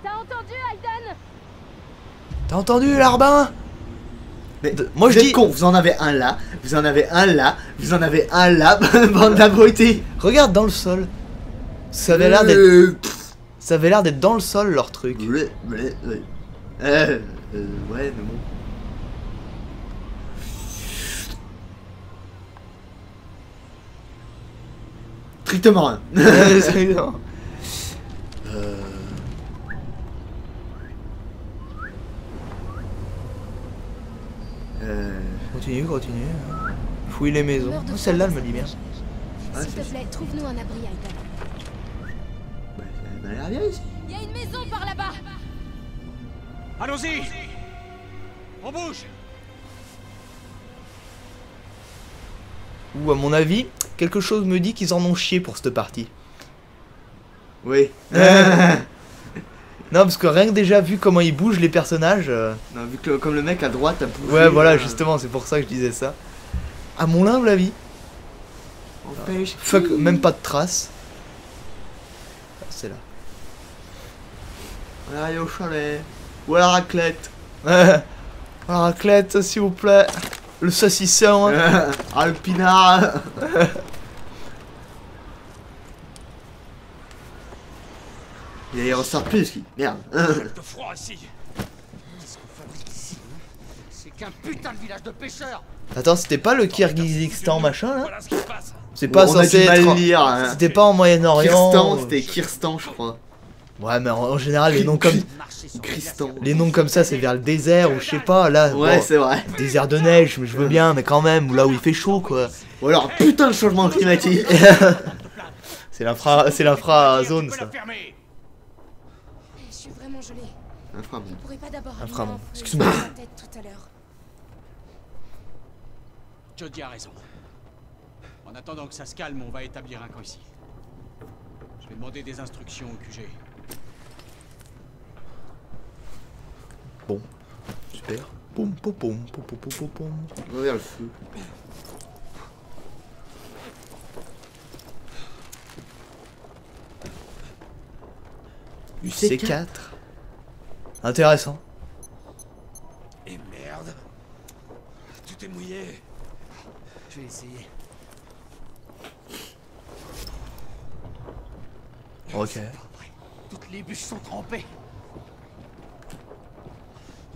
Speaker 2: T'as entendu, Aiden
Speaker 3: T'as entendu l'arbin?
Speaker 4: Mais
Speaker 3: De- moi, je dis-
Speaker 4: con, vous en avez un là, vous en avez un là, vous en avez un là, bande d'abrutis.
Speaker 3: Regarde dans le sol. Ça avait l'air d'être...
Speaker 4: Euh,
Speaker 3: Ça avait l'air d'être dans le sol leur truc.
Speaker 4: blé. Euh, euh, ouais, mais bon. Strictement rien.
Speaker 3: Ouais.
Speaker 4: Euh, euh,
Speaker 3: Continue, continue. Fouille les maisons. Oh, Celle-là, elle me dit bien.
Speaker 4: Ah,
Speaker 2: S'il te plaît, trouve-nous un abri, Aiden.
Speaker 4: bah, ça m'a l'air bien ici.
Speaker 2: Il y a une maison par là-bas
Speaker 12: Allons-y On bouge
Speaker 3: Ou à mon avis, quelque chose me dit qu'ils en ont chié pour cette partie.
Speaker 4: Oui.
Speaker 3: Non, parce que rien que déjà vu comment ils bougent les personnages. euh,
Speaker 4: non, vu que comme le mec à droite a bougé.
Speaker 3: Ouais, voilà,
Speaker 4: euh,
Speaker 3: justement, c'est pour ça que je disais ça. À mon humble avis,
Speaker 4: pêche.
Speaker 3: fuck, même pas de traces. Ah, C'est là.
Speaker 4: On arrive au chalet. Ou à la raclette.
Speaker 3: la raclette, s'il vous plaît. Le saucisson.
Speaker 4: ah, le pinard. Et il ressort plus, qui. Merde.
Speaker 12: de froid ici Qu'est-ce qu'on fabrique ici hein? C'est qu'un putain de village de pêcheurs
Speaker 3: Attends, c'était pas le Kyrgyzstan machin là
Speaker 12: ce
Speaker 3: C'est pas
Speaker 4: On a
Speaker 3: censé
Speaker 4: du mal lire, hein.
Speaker 3: C'était pas en Moyen-Orient.
Speaker 4: Kirstan,
Speaker 3: euh,
Speaker 4: c'était Kirstan, je crois.
Speaker 3: Ouais, mais en, en général, les noms comme.
Speaker 4: Christan.
Speaker 3: Les noms comme ça, c'est vers le désert ou je sais pas, là.
Speaker 4: Ouais,
Speaker 3: bon,
Speaker 4: c'est vrai.
Speaker 3: Désert de neige, mais je veux bien, mais quand même, ou là où il fait chaud quoi.
Speaker 4: Ou alors, putain de changement climatique.
Speaker 3: C'est l'infra, c'est l'infra-zone ça.
Speaker 2: Je suis vraiment gelée.
Speaker 4: Inframonde.
Speaker 2: On pourrait pas d'abord Un feu
Speaker 3: Excuse-moi.
Speaker 2: sur ma tête tout à l'heure.
Speaker 12: Jody a raison. En attendant que ça se calme, on va établir un camp ici. Je vais demander des instructions au QG.
Speaker 3: Bon, super. Poum, poum, poum, poum, poum, poum, poum, poum.
Speaker 4: On va vers le feu.
Speaker 3: Du C4. Intéressant.
Speaker 6: Et merde Tout est mouillé Je vais essayer.
Speaker 3: Ok.
Speaker 12: Toutes les bûches sont trempées.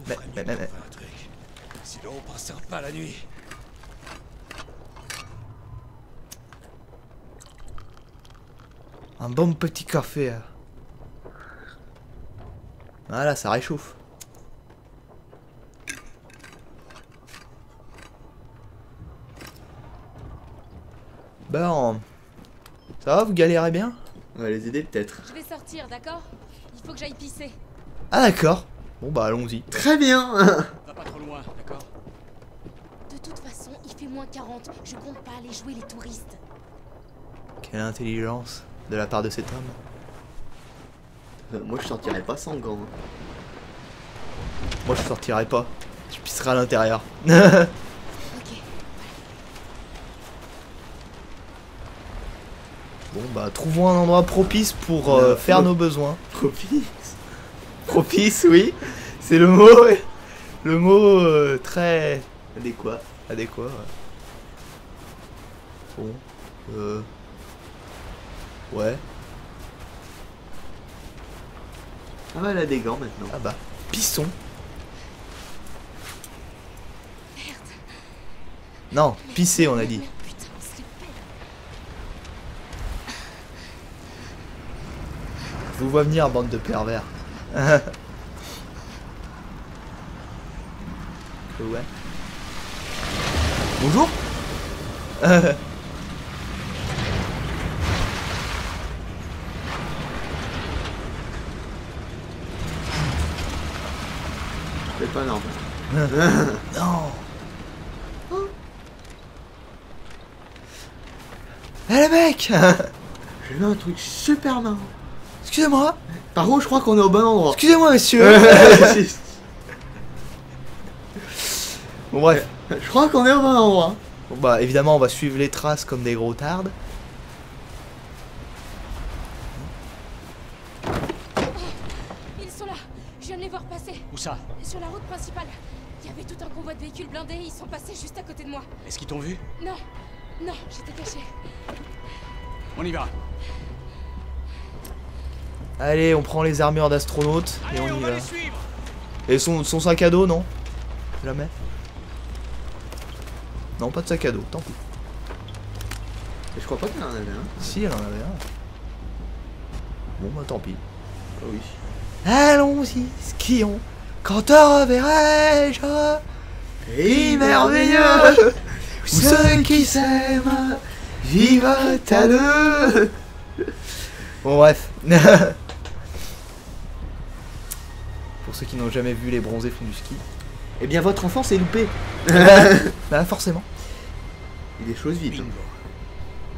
Speaker 3: Mais, mais, mais, mais-
Speaker 6: un truc. Sinon on passera pas la nuit.
Speaker 3: Un bon petit café. hein. Voilà, ça réchauffe. Bon. Ça va, vous galérez bien?
Speaker 4: On va les aider peut-être.
Speaker 2: Je vais sortir, d'accord? Il faut que j'aille pisser.
Speaker 3: Ah d'accord. Bon bah allons-y.
Speaker 4: Très bien.
Speaker 12: Va pas trop loin, d'accord?
Speaker 2: De toute façon, il fait moins 40. Je compte pas aller jouer les touristes.
Speaker 3: Quelle intelligence de la part de cet homme.
Speaker 4: Euh, Moi, je sortirais pas sans gants. hein.
Speaker 3: Moi je sortirai pas. Je pisserai à l'intérieur.
Speaker 2: Ok.
Speaker 3: Bon bah trouvons un endroit propice pour euh,
Speaker 4: Euh,
Speaker 3: faire nos besoins.
Speaker 4: Propice.
Speaker 3: Propice, oui. C'est le mot. Le mot euh, très
Speaker 4: Adéquat.
Speaker 3: adéquat. ouais. Bon. Euh. Ouais.
Speaker 4: Ah bah, elle a des gants maintenant.
Speaker 3: Ah bah. Pisson. Non, pisser on a dit.
Speaker 2: Merde.
Speaker 3: Je vous vois venir, bande de pervers. Ouais. Bonjour Non Eh les mecs
Speaker 4: J'ai vu un truc super marrant.
Speaker 3: Excusez-moi
Speaker 4: Par contre, je crois qu'on est au bon endroit.
Speaker 3: Excusez-moi messieurs Bon bref.
Speaker 4: je crois qu'on est au bon endroit.
Speaker 3: Bon bah évidemment on va suivre les traces comme des gros tardes.
Speaker 2: Ils sont là. Je viens de les voir passer.
Speaker 12: Où ça?
Speaker 2: Sur la route principale. Il y avait tout un convoi de véhicules blindés. Ils sont passés juste à côté de moi.
Speaker 12: Est-ce qu'ils t'ont vu?
Speaker 2: Non. Non, j'étais cachée.
Speaker 12: On y va.
Speaker 3: Allez, on prend les armures d'astronautes et
Speaker 12: Allez,
Speaker 3: on
Speaker 12: on
Speaker 3: y
Speaker 12: va
Speaker 3: va.
Speaker 12: les suivre
Speaker 3: Et son, son sac à dos, non? Jamais Non, pas de sac à dos, tant pis.
Speaker 4: Et je crois pas qu'il y en avait un.
Speaker 3: Si, elle en avait un. Bon, bah tant pis.
Speaker 4: Ah oui.
Speaker 3: Allons-y, skions. Quand te reverrai-je?
Speaker 4: Et
Speaker 3: merveilleux Où ceux qui s'aiment vivent à deux Bon bref. Pour ceux qui n'ont jamais vu les bronzés font du ski.
Speaker 4: Eh bien, votre enfance est loupée.
Speaker 3: bah forcément.
Speaker 4: Il y a des choses vite.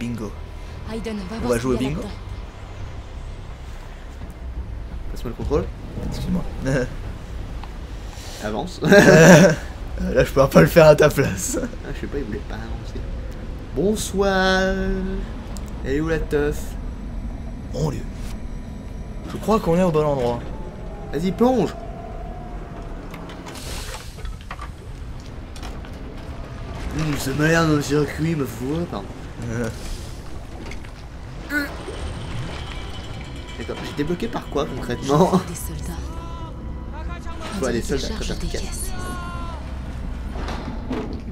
Speaker 3: Bingo.
Speaker 2: Aiden, va
Speaker 3: On va jouer au bingo.
Speaker 4: Passe-moi le contrôle.
Speaker 3: Excuse-moi.
Speaker 4: Avance.
Speaker 3: Euh, Là, je pourrais pas le faire à ta place.
Speaker 4: Ah, je sais pas, il voulait pas avancer. Bonsoir. Elle est où la teuf?
Speaker 3: Mon dieu. Je crois qu'on est au bon endroit.
Speaker 4: Vas-y, plonge. Hum, ça m'a l'air d'un circuit, ma foi. Pardon. D'accord, j'ai débloqué par quoi concrètement?
Speaker 9: Des soldats.
Speaker 4: Très
Speaker 9: des
Speaker 4: efficaces.
Speaker 9: caisses.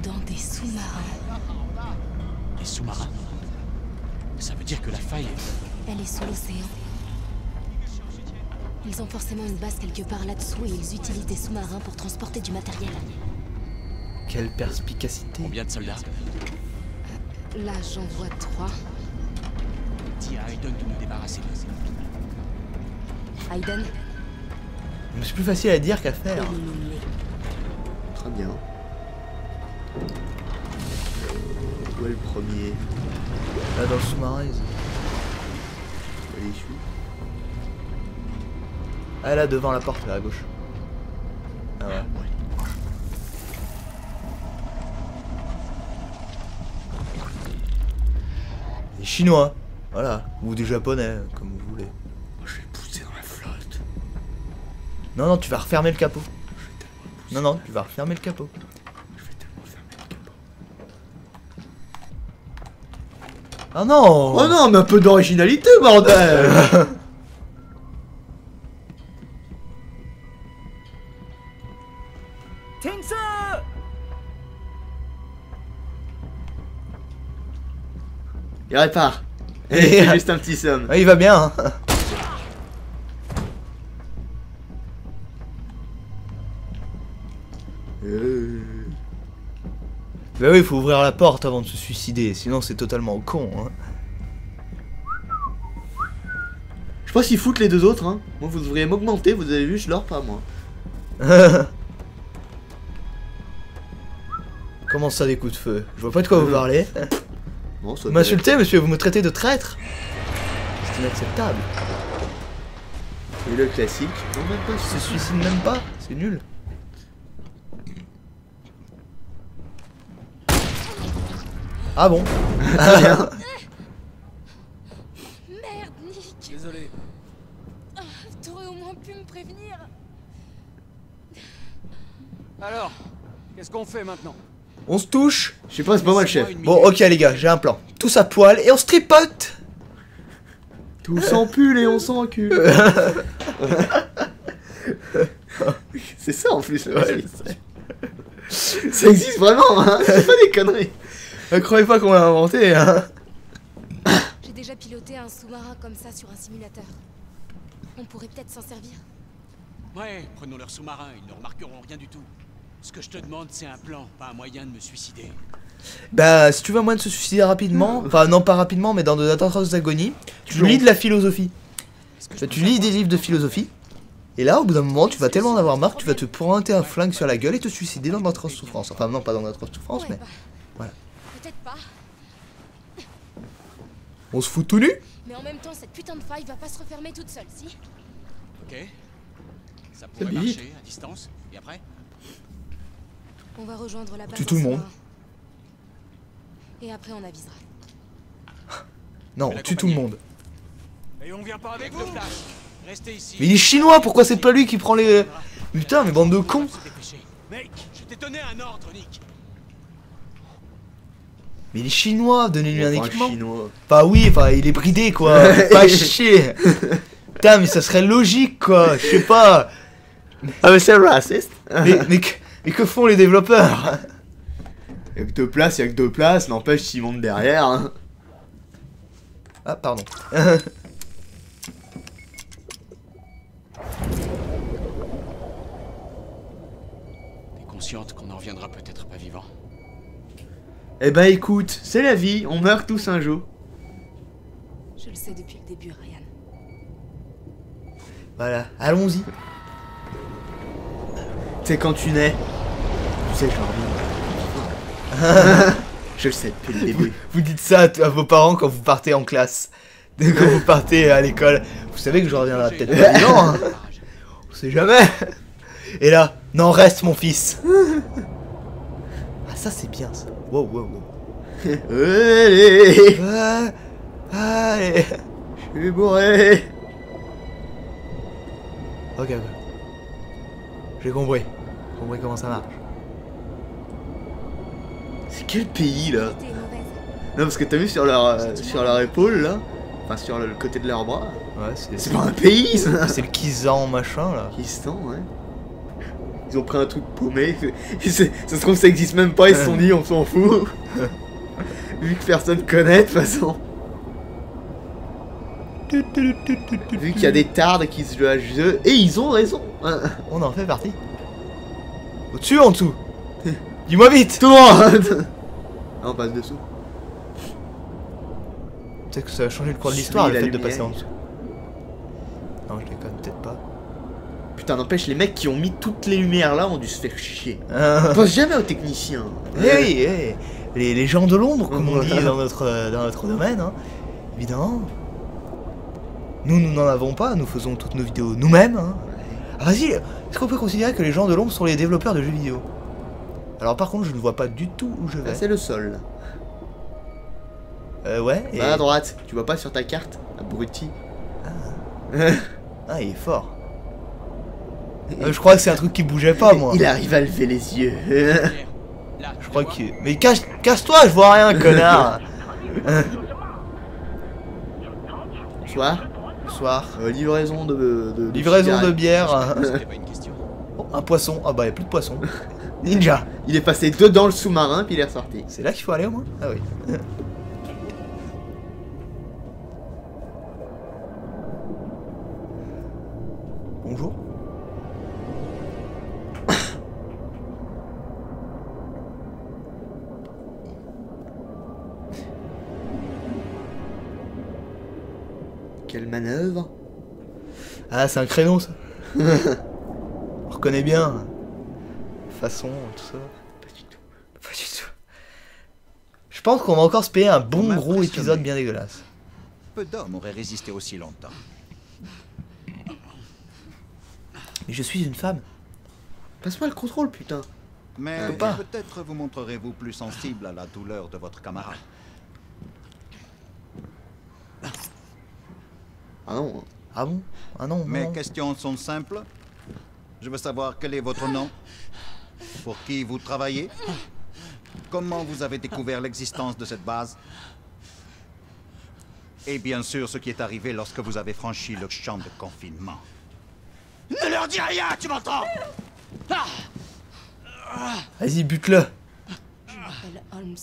Speaker 9: Dans des sous-marins.
Speaker 6: Les sous-marins Ça veut dire que la faille...
Speaker 9: Elle est sous l'océan. Ils ont forcément une base quelque part là-dessous et ils utilisent des sous-marins pour transporter du matériel.
Speaker 3: Quelle perspicacité.
Speaker 6: Combien de soldats
Speaker 9: Là, j'en vois trois.
Speaker 6: Dis à Aiden de nous débarrasser d'eux.
Speaker 3: C'est plus facile à dire qu'à faire.
Speaker 4: Très bien. Où est le premier?
Speaker 3: Là, dans le sous-marin,
Speaker 4: est issue.
Speaker 3: Ah, là, devant la porte, là, à gauche. Ah ouais. Des Chinois. Voilà. Ou des Japonais, comme vous voulez. Non, non, tu vas refermer le capot. Non, non, tu vas refermer le capot.
Speaker 4: Je vais tellement fermer le capot.
Speaker 3: Ah non
Speaker 4: Oh non, mais un peu d'originalité, bordel Il répare.
Speaker 3: Et-
Speaker 4: juste un petit somme.
Speaker 3: Ouais, il va bien. hein. Bah oui, il faut ouvrir la porte avant de se suicider, sinon c'est totalement con. Hein.
Speaker 4: Je sais pas s'ils foutent les deux autres, hein. Moi, vous devriez m'augmenter, vous avez vu, je leur pas moi.
Speaker 3: Comment ça des coups de feu? Je vois pas de quoi vous parlez.
Speaker 4: Ça
Speaker 3: Vous
Speaker 4: doit
Speaker 3: m'insultez, monsieur, vous me traitez de traître? C'est inacceptable.
Speaker 4: Et le classique. Non, même pas.
Speaker 3: Se suicide même pas, c'est nul. Ah bon
Speaker 2: Merde, Nick
Speaker 12: Désolé.
Speaker 2: Ah, T'aurais au moins pu me prévenir.
Speaker 12: Alors, qu'est-ce qu'on fait maintenant
Speaker 3: On se touche
Speaker 4: Je sais pas, c'est pas moi le chef.
Speaker 3: Bon, ok les gars, j'ai un plan. Tous à poil et on se tripote
Speaker 4: Tout sans pull et on s'en cul. c'est ça en plus.
Speaker 3: Ouais,
Speaker 4: Ça existe vraiment, hein. C'est pas des conneries.
Speaker 3: Ne croyez pas qu'on l'a inventé, hein
Speaker 2: J'ai déjà piloté un sous-marin comme ça sur un simulateur. On pourrait peut-être s'en servir.
Speaker 6: Ouais, prenons leur sous-marin, ils ne remarqueront rien du tout. Ce que je te demande, c'est un plan, pas un moyen de me suicider.
Speaker 3: Bah, si tu veux un moyen de se suicider rapidement, enfin non pas rapidement, mais dans de d'atroces agonies, tu lis de la philosophie. Bah, tu lis des livres de philosophie, et là, au bout d'un moment, tu vas tellement en avoir marre que tu vas te pointer un flingue sur la gueule et te suicider dans d'atroces souffrances. Enfin, non, pas dans d'atroces souffrances,
Speaker 2: Ouais,
Speaker 3: mais
Speaker 2: bah,
Speaker 3: voilà.
Speaker 2: Peut-être pas.
Speaker 3: on se fout tout nu?
Speaker 2: Mais en même temps, cette putain de faille va pas se refermer toute seule, si?
Speaker 6: Ok. Ça pourrait
Speaker 4: vite.
Speaker 6: marcher à distance. Et après?
Speaker 2: On va rejoindre la base.
Speaker 3: Tue tout le monde.
Speaker 2: Et après, on avisera.
Speaker 3: Non,
Speaker 6: vais
Speaker 3: tue tout le monde.
Speaker 12: Et on vient pas avec vous.
Speaker 6: Restez ici.
Speaker 3: Mais il est chinois, pourquoi c'est pas lui qui prend les... Putain, mais bande de cons.
Speaker 6: Mec, je t'ai donné un ordre, Nick.
Speaker 3: Mais il est chinois, donnez-lui un équipement.
Speaker 4: chinois.
Speaker 3: Bah oui, enfin, il est bridé, quoi. pas chier. Putain, mais ça serait logique, quoi. Je sais pas.
Speaker 4: Ah, mais c'est raciste.
Speaker 3: Mais, mais, que, mais que font les développeurs?
Speaker 4: Y'a que deux places, y'a que deux places, n'empêche s'ils montent derrière. Hein.
Speaker 3: Ah, pardon.
Speaker 6: T'es consciente qu'on en reviendra peut-être
Speaker 4: Eh ben écoute, c'est la vie, on meurt tous un jour.
Speaker 2: Je le sais depuis le début, Ryan.
Speaker 3: Voilà, allons-y.
Speaker 4: sais, quand tu nais, tu sais, je reviens. je le sais depuis le début.
Speaker 3: Vous dites ça à, à vos parents quand vous partez en classe. Quand vous partez à l'école. Vous savez que je reviendrai peut-être pas vivant. Hein. On sait jamais. Et là, non, reste mon fils. Ah, ça c'est bien ça. Wow, wow, wow.
Speaker 4: Allez,
Speaker 3: Ouais. Allez.
Speaker 4: je suis bourré.
Speaker 3: Ok, ok. J'ai compris. J'ai compris comment ça marche.
Speaker 4: C'est quel pays là? Non, parce que t'as vu sur leur, euh, sur leur épaule là? Enfin, sur le côté de leur bras.
Speaker 3: Ouais, c'est.
Speaker 4: C'est pas un pays ça
Speaker 3: C'est le Kizan machin là.
Speaker 4: Pakistan, ouais. Ils ont pris un truc paumé. Ça se trouve, ça existe même pas, ils se sont dit, on s'en fout. Vu que personne connaît, de toute façon. Vu qu'il y a des tardes qui se jouent à jeu. Et ils ont raison. hein.
Speaker 3: On en fait partie. Au-dessus, en dessous? Dis-moi vite.
Speaker 4: Tout le monde Ah, on passe dessous.
Speaker 3: Peut-être que ça a changé le cours de l'histoire le fait de passer en dessous. Non, je déconne peut-être pas.
Speaker 4: Putain, n'empêche, les mecs qui ont mis toutes les lumières là ont dû se faire chier.
Speaker 3: Ah.
Speaker 4: On pense jamais aux techniciens.
Speaker 3: Eh eh, les, les gens de l'ombre, comme on dit dans notre, dans notre domaine, hein. évidemment. Nous, nous n'en avons pas, nous faisons toutes nos vidéos nous-mêmes. hein. Ah, vas-y, est-ce qu'on peut considérer que les gens de l'ombre sont les développeurs de jeux vidéo? Alors par contre, je ne vois pas du tout où je
Speaker 4: Là,
Speaker 3: vais.
Speaker 4: c'est le sol.
Speaker 3: Euh, ouais, et...
Speaker 4: Bah, à droite, tu vois pas sur ta carte? Abruti.
Speaker 3: Ah, il est fort. Euh, je crois que c'est un truc qui bougeait pas, moi.
Speaker 4: Il arrive à lever les yeux.
Speaker 3: Je crois qu'il... Mais casse- casse-toi, je vois rien, connard
Speaker 4: Soir
Speaker 3: Bonsoir.
Speaker 4: Euh, livraison de, de, de
Speaker 3: Livraison de bière. Oh, un poisson. Ah bah, y a plus de poisson. Ninja.
Speaker 4: Il est passé dedans le sous-marin, puis il est ressorti.
Speaker 3: C'est là qu'il faut aller au moins Ah oui. Bonjour.
Speaker 4: Quelle manœuvre
Speaker 3: Ah, c'est un créneau ça. On reconnaît bien. Façon, tout ça.
Speaker 4: Pas du tout.
Speaker 3: Pas du tout. Je pense qu'on va encore se payer un bon gros épisode bien dégueulasse.
Speaker 10: Peu d'hommes auraient résisté aussi longtemps.
Speaker 3: Mais je suis une femme.
Speaker 4: Passe-moi le contrôle, putain.
Speaker 10: Mais peut-être vous montrerez-vous plus sensible à la douleur de votre camarade.
Speaker 4: Ah non.
Speaker 3: Ah bon? Ah non,
Speaker 10: Mes
Speaker 3: non.
Speaker 10: questions sont simples. Je veux savoir quel est votre nom, pour qui vous travaillez, comment vous avez découvert l'existence de cette base, et bien sûr ce qui est arrivé lorsque vous avez franchi le champ de confinement.
Speaker 6: Ne leur dis rien, tu m'entends?
Speaker 3: Vas-y, bute-le.
Speaker 2: Je m'appelle Holmes.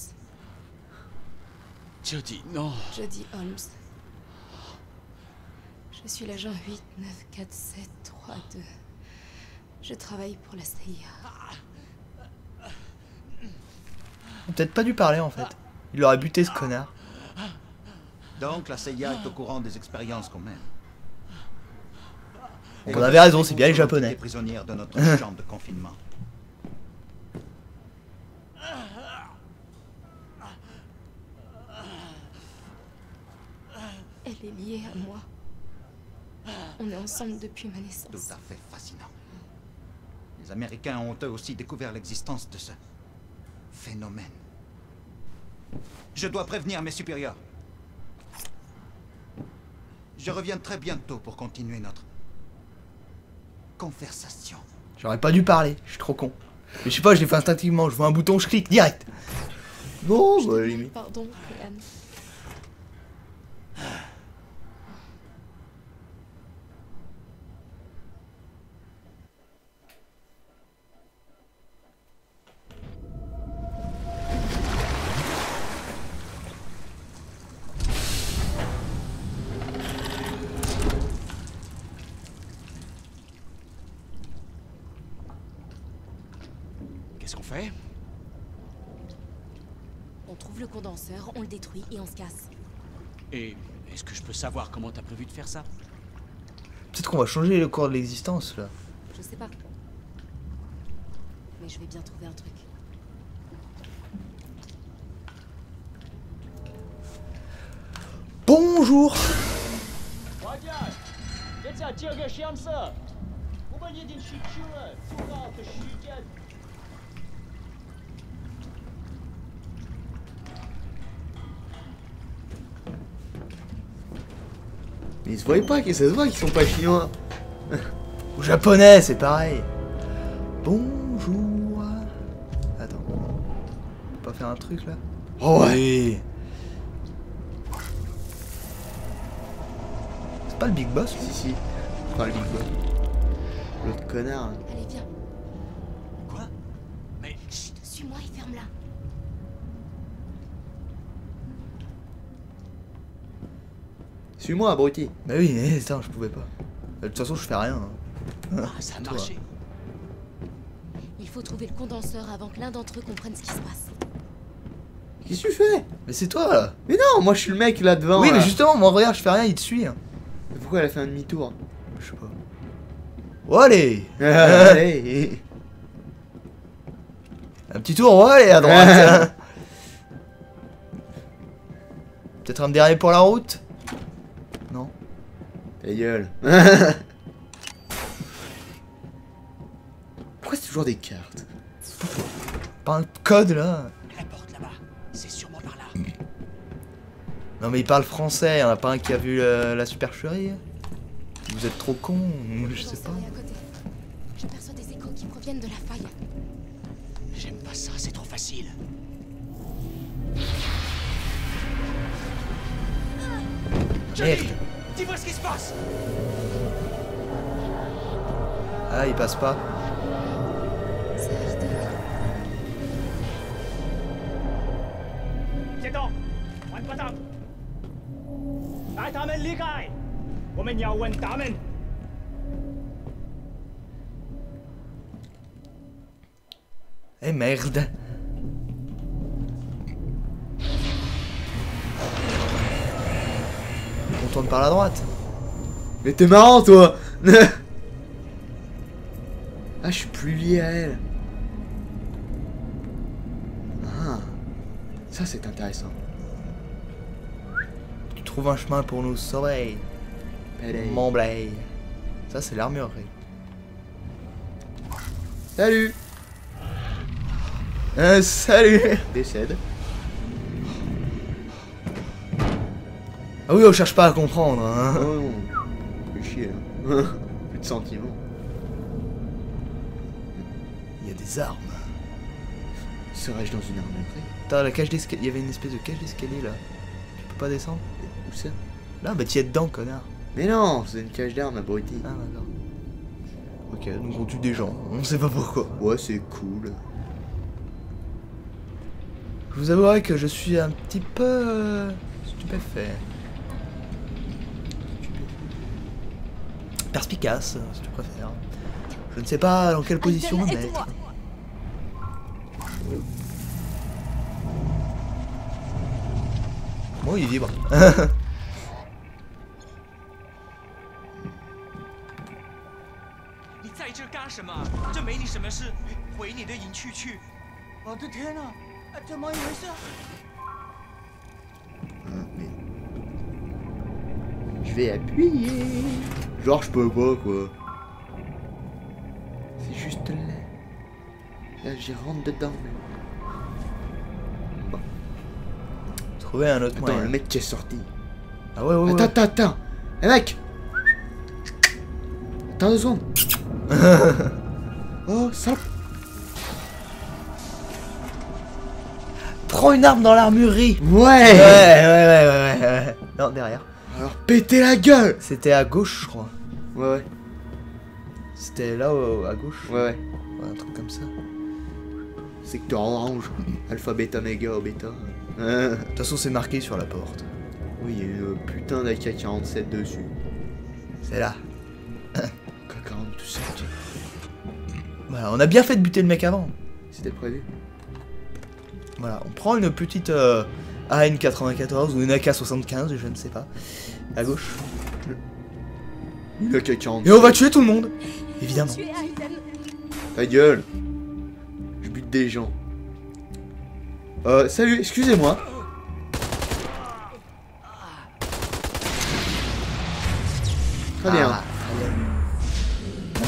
Speaker 11: Jody, non.
Speaker 2: Jodie Holmes. Je suis l'agent 894732. Je travaille pour la CIA.
Speaker 3: On a Peut-être pas dû parler en fait. Il aurait buté ce connard.
Speaker 10: Donc la CIA est au courant des expériences qu'on mène.
Speaker 3: On avait raison, c'est bien les
Speaker 10: Les
Speaker 3: japonais.
Speaker 10: prisonnières de notre champ de confinement.
Speaker 2: Elle est liée à moi. On est ensemble depuis ma
Speaker 10: Tout
Speaker 2: naissance.
Speaker 10: à fait fascinant. Les Américains ont eux aussi découvert l'existence de ce phénomène. Je dois prévenir mes supérieurs. Je reviens très bientôt pour continuer notre conversation.
Speaker 3: J'aurais pas dû parler, je suis trop con. Mais je sais pas, je l'ai fait instinctivement, je vois un bouton, je clique direct.
Speaker 4: Non, bah, limite.
Speaker 2: Pardon, Ryan.
Speaker 11: Qu'est-ce qu'on fait
Speaker 2: On trouve le condenseur, on le détruit et on se casse.
Speaker 11: Et est-ce que je peux savoir comment t'as prévu de faire ça?
Speaker 3: Peut-être qu'on va changer le cours de l'existence là.
Speaker 2: Je sais pas. mais je vais bien trouver un truc.
Speaker 3: Bonjour
Speaker 4: ils se voient pas, que ça se voit qu'ils sont pas chinois?
Speaker 3: Ou japonais, c'est pareil. Bonjour. Attends. On peut pas faire un truc là?
Speaker 4: Oh ouais.
Speaker 3: Oui. C'est pas le big boss
Speaker 4: Si, si. Enfin, le big boss. L'autre connard.
Speaker 2: Allez, viens.
Speaker 11: Quoi Mais
Speaker 2: Chut, suis-moi et ferme-la.
Speaker 4: Suis-moi, abruti.
Speaker 3: Bah oui, mais attends, je pouvais pas. De toute façon, je fais rien. hein.
Speaker 11: ah, ça a
Speaker 3: Toi.
Speaker 11: marché.
Speaker 2: Il faut trouver le condenseur avant que l'un d'entre eux comprenne ce qui se passe.
Speaker 4: Qu'est-ce que tu fais?
Speaker 3: Mais c'est toi là
Speaker 4: Mais non, moi je suis le mec là devant.
Speaker 3: Oui,
Speaker 4: là.
Speaker 3: mais justement, moi regarde, je fais rien, il te suit. hein.
Speaker 4: Mais Pourquoi elle a fait un demi-tour?
Speaker 3: Je sais pas. Oh, allez
Speaker 4: Allez.
Speaker 3: Un petit tour, oh, allez, à droite Peut-être un dernier pour la route?
Speaker 4: Ta gueule. Pourquoi c'est toujours des cartes?
Speaker 3: Pas un code là
Speaker 11: La porte là-bas, c'est sûrement par là.
Speaker 3: Non mais il parle français, y'en a pas un qui a vu euh, la supercherie? Vous êtes trop con, je sais pas.
Speaker 2: Je perçois des échos qui proviennent de la faille.
Speaker 11: J'aime pas ça, c'est trop facile.
Speaker 3: Merde
Speaker 11: Dis-moi ce qui se passe?
Speaker 3: Ah, il passe pas.
Speaker 2: Ça a
Speaker 3: Par la droite.
Speaker 4: Mais t'es marrant toi Ah, je suis plus lié à elle. Ah, ça c'est intéressant.
Speaker 3: Tu trouves un chemin pour nous sauver. Blé. Ça c'est l'armurerie.
Speaker 4: Salut
Speaker 3: Euh, salut
Speaker 4: Décède.
Speaker 3: Ah oui, on cherche pas à comprendre. Hein.
Speaker 4: Oh chier. plus de sentiments.
Speaker 3: Il y a des armes.
Speaker 4: Serais-je dans une armurerie
Speaker 3: Attends, la cage d'escalier. Il y avait une espèce de cage d'escalier là. Tu peux pas descendre?
Speaker 4: Où ça
Speaker 3: Là, bah t'y es dedans, connard.
Speaker 4: Mais non, c'est une cage d'armes abruti.
Speaker 3: Ah, d'accord. Ok, donc on tue des gens. On sait pas pourquoi.
Speaker 4: Ouais, c'est cool.
Speaker 3: Je vous avouerai que je suis un petit peu euh, stupéfait. perspicace, euh, si tu préfères. Je ne sais pas dans quelle position me mettre. Bon, il vibre.
Speaker 4: Je vais appuyer. Genre, je peux pas, quoi. C'est juste là. Là, j'y rentre dedans. Bon.
Speaker 3: Trouver un autre
Speaker 4: Attends,
Speaker 3: moyen.
Speaker 4: le mec qui est sorti.
Speaker 3: Ah ouais, ouais,
Speaker 4: Attends,
Speaker 3: ouais.
Speaker 4: attends, attends. Eh, mec Attends deux secondes. oh, ça.
Speaker 3: Prends une arme dans l'armurerie.
Speaker 4: Ouais.
Speaker 3: Ouais, ouais, ouais, ouais, ouais, ouais. Non, derrière.
Speaker 4: Alors, pétez la gueule
Speaker 3: C'était à gauche, je crois.
Speaker 4: Ouais, ouais.
Speaker 3: C'était là, au- à gauche.
Speaker 4: Ouais, ouais.
Speaker 3: Ouais, un truc comme ça.
Speaker 4: Secteur orange. Alpha, bêta, méga, bêta. Hein.
Speaker 3: De toute façon, c'est marqué sur la porte.
Speaker 4: Oui, il y a une putain d'AK-47 dessus.
Speaker 3: C'est là.
Speaker 4: K-47.
Speaker 3: Voilà, on a bien fait de buter le mec avant.
Speaker 4: C'était prévu.
Speaker 3: Voilà, on prend une petite euh, AN94 ou une AK75, je ne sais pas. À gauche.
Speaker 4: Une AK-47.
Speaker 3: Et on va tuer tout le monde Évidemment.
Speaker 4: Ta gueule des gens. Euh, salut, excusez-moi. Très bien.
Speaker 3: Ah,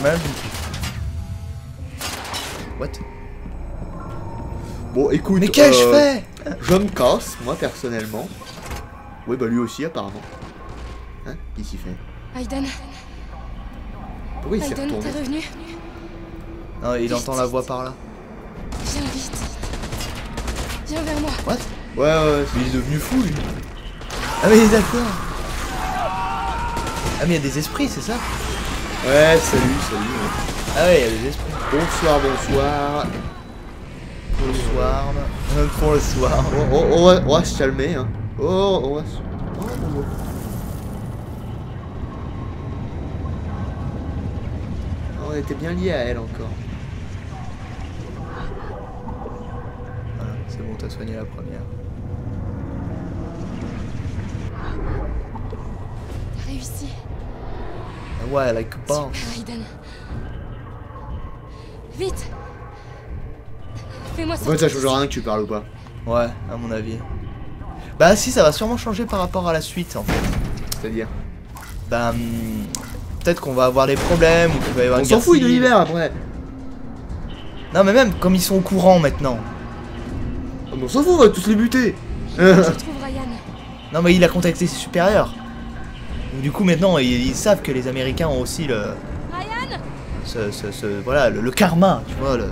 Speaker 3: Même. What?
Speaker 4: Bon, écoute.
Speaker 3: Mais qu'ai-je
Speaker 4: euh,
Speaker 3: fait?
Speaker 4: Je me casse, moi personnellement. Oui, bah lui aussi, apparemment. Hein Qu'est-ce qu'il fait?
Speaker 2: Aiden,
Speaker 4: Pourquoi il s'est retourné
Speaker 2: t'es revenu?
Speaker 3: Non, il entend la voix par là.
Speaker 2: Viens vite. Viens vers moi.
Speaker 3: What?
Speaker 4: Ouais, ouais,
Speaker 3: Mais il est devenu fou lui. Ah mais d'accord. Ah mais il y a des esprits, c'est ça?
Speaker 4: Ouais, salut, salut. ouais.
Speaker 3: Ah ouais, il y a des esprits.
Speaker 4: Bonsoir, bonsoir.
Speaker 3: Bonsoir. Euh, Pour le soir.
Speaker 4: Oh, oh, on, va, on va se calmer, hein. Oh, on va se... Oh, bon, bon. On était bien liés à elle encore.
Speaker 3: Voilà, c'est bon, t'as soigné la première.
Speaker 2: T'as réussi.
Speaker 3: Ah ouais, like a boss.
Speaker 2: Super, Aiden. Vite. Fais-moi
Speaker 4: En fait,
Speaker 2: sortir
Speaker 4: ça change
Speaker 2: d'ici.
Speaker 4: rien que tu parles ou pas.
Speaker 3: Ouais, à mon avis. Bah si, ça va sûrement changer par rapport à la suite en fait.
Speaker 4: C'est-à-dire
Speaker 3: Bah hum, peut-être qu'on va avoir des problèmes ou qu'il va y avoir
Speaker 4: On s'en fout de
Speaker 3: civile.
Speaker 4: l'hiver après.
Speaker 3: Non mais même comme ils sont au courant maintenant.
Speaker 4: Ah, mais On s'en fout, on va tous les buter.
Speaker 3: Non mais il a contacté ses supérieurs. Donc, du coup maintenant ils, ils savent que les Américains ont aussi le
Speaker 2: Ryan
Speaker 3: ce, ce- ce- voilà le, le karma, tu vois le.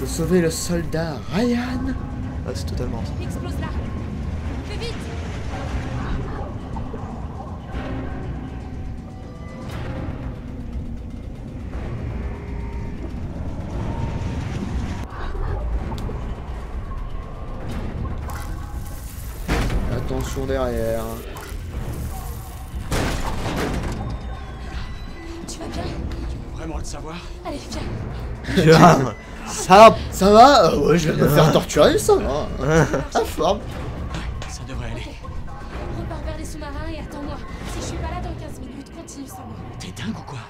Speaker 4: Faut sauver le soldat Ryan.
Speaker 3: Ah, c'est totalement ça.
Speaker 2: Explose là. Fais vite.
Speaker 4: Attention derrière.
Speaker 2: Tu vas bien?
Speaker 11: Vraiment le savoir?
Speaker 2: Allez, viens.
Speaker 3: Tiens, ça
Speaker 4: Ça va Ah Ouais, je de me faire torturer, ça va. La forme.
Speaker 11: Ça devrait aller.
Speaker 2: Repars vers les sous-marins et attends-moi. Si je suis pas là dans 15 minutes, continue sans moi.
Speaker 11: T'es dingue ou quoi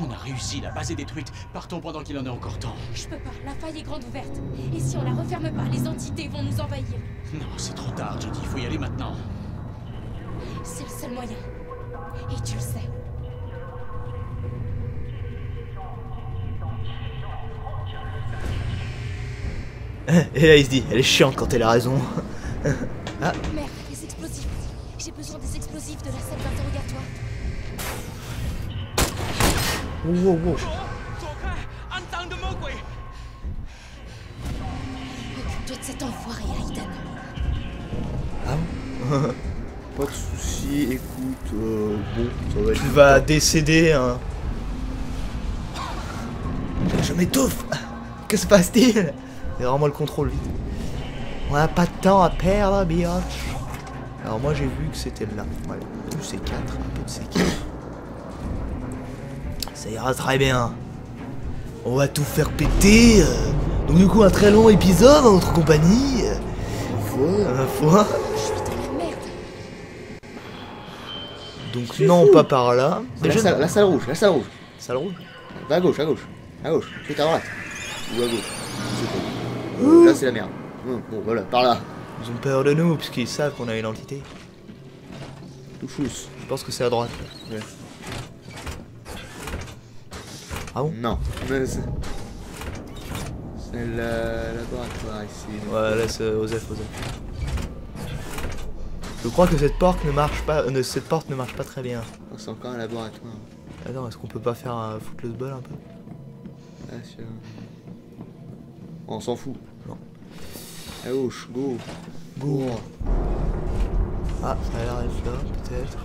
Speaker 11: On a réussi, la base est détruite. Partons pendant qu'il en est encore temps.
Speaker 2: Je peux pas, la faille est grande ouverte. Et si on la referme pas, les entités vont nous envahir.
Speaker 11: Non, c'est trop tard, Jody. Il faut y aller maintenant.
Speaker 2: C'est le seul moyen. Et tu le sais.
Speaker 3: Et là il se dit, elle est chiante quand elle a raison. ah,
Speaker 2: Merde, les explosifs. J'ai besoin des explosifs de la salle d'interrogatoire.
Speaker 3: wow, wow, wow.
Speaker 2: Occupe-toi de cet enfoiré, Aiden.
Speaker 3: Ah bon
Speaker 4: Pas de soucis, écoute, euh, bon, ça va être.
Speaker 3: Tu vas décéder, hein. Je m'étouffe Que se passe-t-il? C'est vraiment le contrôle vite. On a pas de temps à perdre, biatch. Alors moi j'ai vu que c'était là. Ouais, du C4, un peu de C4. Ça ira très bien. On va tout faire péter. euh. Donc du coup un très long épisode en notre compagnie. euh, Ma foi. Donc non, pas par là.
Speaker 4: La salle, la salle rouge, la salle rouge.
Speaker 3: Salle rouge
Speaker 4: Va à gauche, à gauche. À gauche. C'est à droite. Ou à gauche. Euh, là, c'est la merde. Hum, Bon, voilà, par là.
Speaker 3: Ils ont peur de nous puisqu'ils savent qu'on a une entité.
Speaker 4: Tout fousse.
Speaker 3: Je pense que c'est à droite.
Speaker 4: Ouais.
Speaker 3: Ah bon?
Speaker 4: Non. C'est c'est le laboratoire ici.
Speaker 3: Ouais, laisse euh, Osef, Osef. Je crois que cette porte ne marche pas. euh, cette porte ne marche pas très bien.
Speaker 4: Oh, c'est encore un laboratoire.
Speaker 3: Attends, est-ce qu'on peut pas faire un le bol un peu?
Speaker 4: Ah, sûr. On s'en fout. À gauche, go.
Speaker 3: Go. Ah, ça a l'air d'être là, peut-être.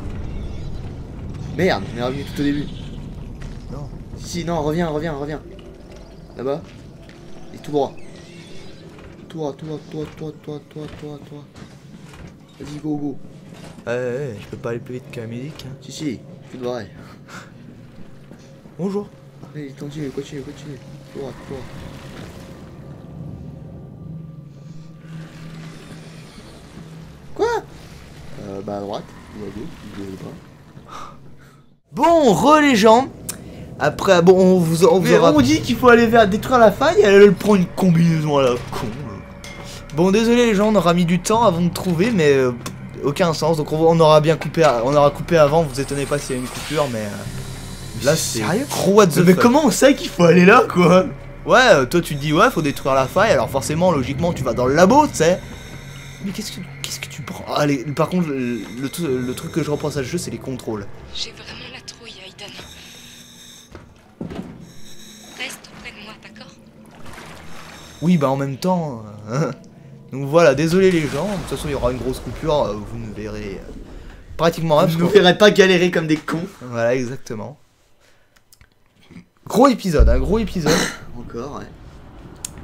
Speaker 4: Merde, on est revenu tout au début.
Speaker 3: Non.
Speaker 4: Si, non, reviens, reviens, reviens. Là-bas. Et tout droit. Toi, toi, toi, toi, toi, toi, toi, toi. Vas-y, go, go.
Speaker 3: Ouais, ouais, je peux pas aller plus vite que la musique. hein.
Speaker 4: Si, si, tout devrais.
Speaker 3: Bonjour.
Speaker 4: Allez, continue, continue, continue. Tout droit, Quoi Euh, bah à droite, ou à gauche, droite.
Speaker 3: Bon, re les gens. Après, bon, on vous, on vous
Speaker 4: Mais
Speaker 3: aura...
Speaker 4: on dit qu'il faut aller vers détruire la faille, elle, elle prend une combinaison à la con.
Speaker 3: Bon, désolé les gens, on aura mis du temps avant de trouver, mais euh, aucun sens. Donc on, on aura bien coupé, on aura coupé avant. Vous étonnez pas s'il y a une coupure, mais euh, là c'est what the
Speaker 4: Mais
Speaker 3: fuck.
Speaker 4: comment on sait qu'il faut aller là, quoi?
Speaker 3: Ouais, euh, toi tu te dis ouais, faut détruire la faille. Alors forcément, logiquement, tu vas dans le labo, tu sais. Mais qu'est-ce que qu'est-ce que tu prends? Allez, par contre, le, le tru- le truc que je repense à ce jeu, c'est les contrôles.
Speaker 2: J'ai vraiment la trouille, Aiden. Reste auprès de moi, d'accord?
Speaker 3: Oui, bah en même temps. euh, Donc voilà, désolé les gens. De toute façon, il y aura une grosse coupure. euh, Vous ne verrez euh, pratiquement rien.
Speaker 4: Vous ne
Speaker 3: qu'on-
Speaker 4: verrez pas galérer comme des cons.
Speaker 3: Voilà, exactement. Gros épisode, un gros épisode.
Speaker 4: Encore, ouais.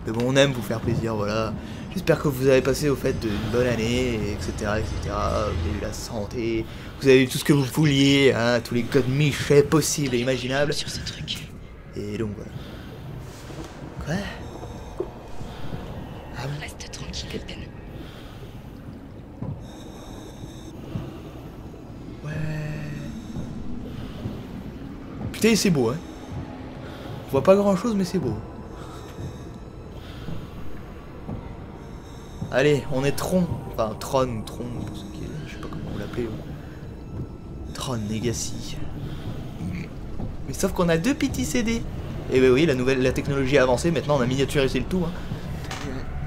Speaker 3: Mais bon, on aime vous faire plaisir, voilà. J'espère que vous avez passé au fait une bonne année, etc., etc. Vous avez eu la santé, vous avez eu tout ce que vous vouliez, hein, tous les god michets possibles et imaginables.
Speaker 2: Sur ce truc.
Speaker 3: Et donc voilà. Quoi? Ah bon?
Speaker 2: Reste tranquille, Aiden.
Speaker 3: Putain, c'est beau, hein. On voit pas grand chose, mais c'est beau. Allez, on est Tron. Enfin, Tron ou Tron, pour ceux qui. Je sais pas comment vous l'appelez. Tron Legacy. Mais sauf qu'on a deux petits CD. Et bah oui, la nouvelle, la technologie a avancé. Maintenant, on a miniaturisé le tout. Hein.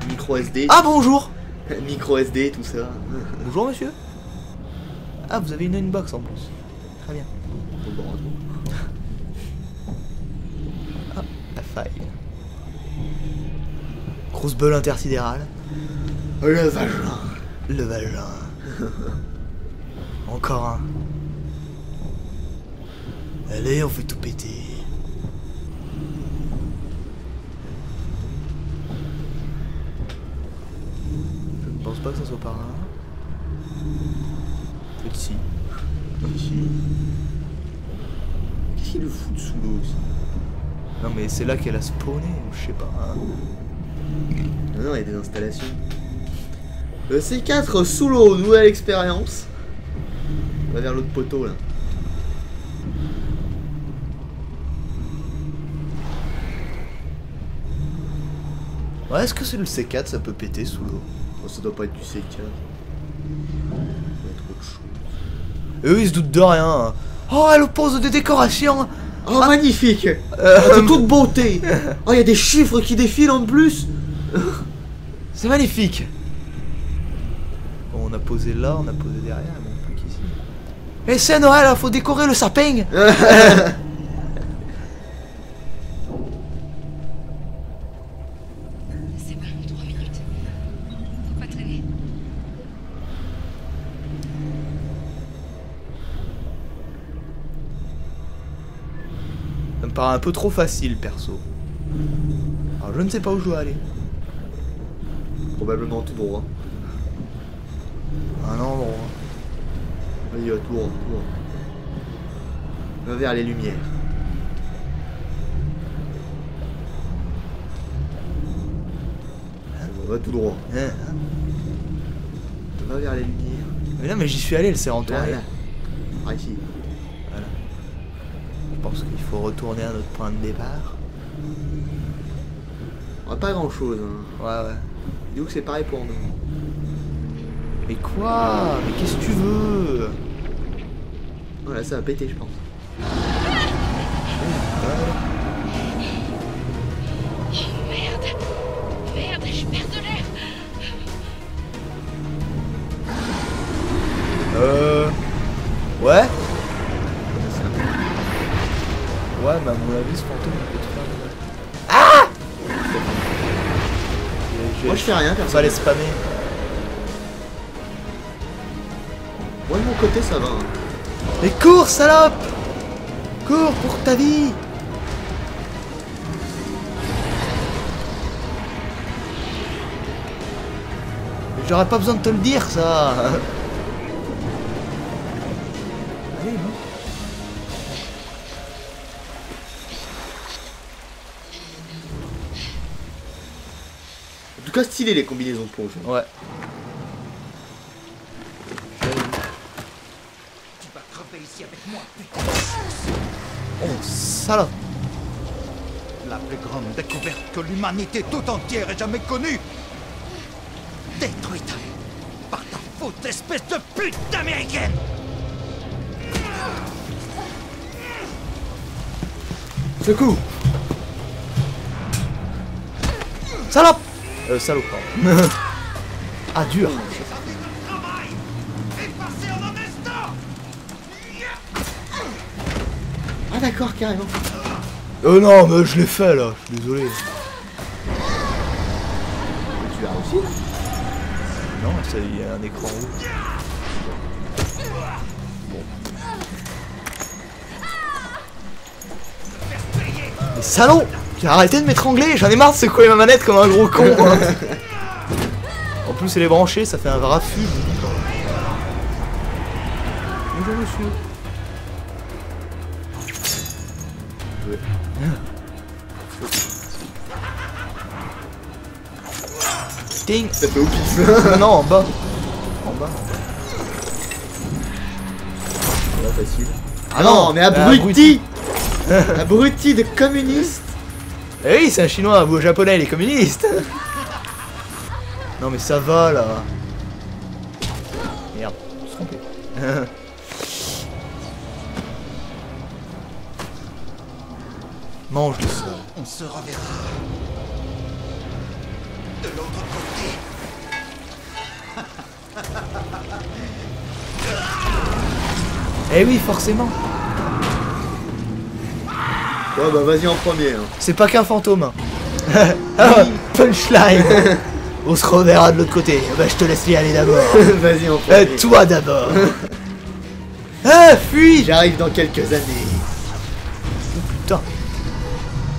Speaker 4: Micro SD.
Speaker 3: Ah bonjour
Speaker 4: Micro SD, tout ça.
Speaker 3: Bonjour, monsieur. Ah, vous avez une inbox en plus. Très bien. Ah, la faille. Grosse bulle intersidérale.
Speaker 4: Le vagin.
Speaker 3: Le vagin. Encore un. Allez, on fait tout péter. Je ne pense pas que ça soit par là. Peut-être si.
Speaker 4: Ici. Qu'est-ce qu'il le fout de sous l'eau
Speaker 3: Non mais c'est là qu'elle a spawné, ou je sais pas. hein.
Speaker 4: Non, non, il y a des installations. Le C4 sous l'eau, nouvelle expérience. On va vers l'autre poteau là.
Speaker 3: Ouais, est-ce que c'est le C4, ça peut péter sous l'eau?
Speaker 4: Oh, ça doit pas être du C4. Ça doit être autre chose.
Speaker 3: Et eux ils se doutent de rien. hein. Oh, elle oppose des décorations
Speaker 4: Oh, magnifique
Speaker 3: Euh,
Speaker 4: Oh, De toute beauté Oh, il y a des chiffres qui défilent en plus
Speaker 3: C'est magnifique posé là, on a posé derrière, mais peut qu'ici. Et c'est Noël, hein, faut décorer le sapin
Speaker 2: C'est bon, trois minutes. Faut pas traîner.
Speaker 3: Ça me paraît un peu trop facile, perso. Alors, je ne sais pas où je dois aller.
Speaker 4: Probablement tout droit.
Speaker 3: Un endroit.
Speaker 4: Vas-y, va tout droit, tout droit. Va vers les lumières. Va tout droit.
Speaker 3: Hein
Speaker 4: Va vers les lumières.
Speaker 3: Mais non, mais j'y suis allé, elle s'est retournée.
Speaker 4: Là, là. Par ici.
Speaker 3: Voilà. Je pense qu'il faut retourner à notre point de départ.
Speaker 4: On a pas grand chose. Hein.
Speaker 3: Ouais, ouais.
Speaker 4: Dis que c'est pareil pour nous.
Speaker 3: Mais quoi Mais qu'est-ce que tu veux
Speaker 4: Voilà, ça va péter, je pense.
Speaker 2: Oh merde Merde, je perds de l'air
Speaker 3: Euh. Ouais Ouais, mais à mon avis, ce fantôme il peut te faire Ah
Speaker 4: Moi, je fais rien, personne.
Speaker 3: Fallait spammer.
Speaker 4: Moi, de côté, ça va. hein.
Speaker 3: Mais cours, salope Cours pour ta vie J'aurais pas besoin de te le dire, ça Allez,
Speaker 4: En tout cas, stylé les combinaisons de.
Speaker 3: Ouais.
Speaker 10: Tu vas crever ici avec moi, putain.
Speaker 3: Oh, salope
Speaker 10: La plus grande découverte que l'humanité tout entière ait jamais connue. Détruite par ta faute espèce de pute d'américaine.
Speaker 3: Secoue Salope Euh, salaud, pardon. ah, dur
Speaker 4: d'accord, carrément.
Speaker 3: Oh non, mais je l'ai fait là, je suis désolé.
Speaker 4: Tu l'as aussi là?
Speaker 3: Non, ça y a un écran rouge. Mais salaud J'ai arrêté de m'étrangler, j'en ai marre de secouer ma manette comme un gros con hein. En plus elle est branchée, ça fait un raffut. Bonjour monsieur. Ting
Speaker 4: Ça fait au pif.
Speaker 3: Non, en bas. En bas.
Speaker 4: Là, facile.
Speaker 3: Ah non,
Speaker 4: mais abruti Abruti de communiste
Speaker 3: Eh oui, c'est un chinois, vous japonais, il est communiste Non mais ça va là Merde, je me suis trompé. Mange le sol.
Speaker 10: On se reverra. De l'autre côté.
Speaker 3: Eh oui, forcément
Speaker 4: Ouais bah vas-y en premier. Hein.
Speaker 3: C'est pas qu'un fantôme. hein. Ah, punchline On se reverra de l'autre côté. Bah je te laisse y aller d'abord.
Speaker 4: vas-y en premier.
Speaker 3: Euh, toi d'abord. ah, fuis
Speaker 4: J'arrive dans quelques années.
Speaker 3: Putain.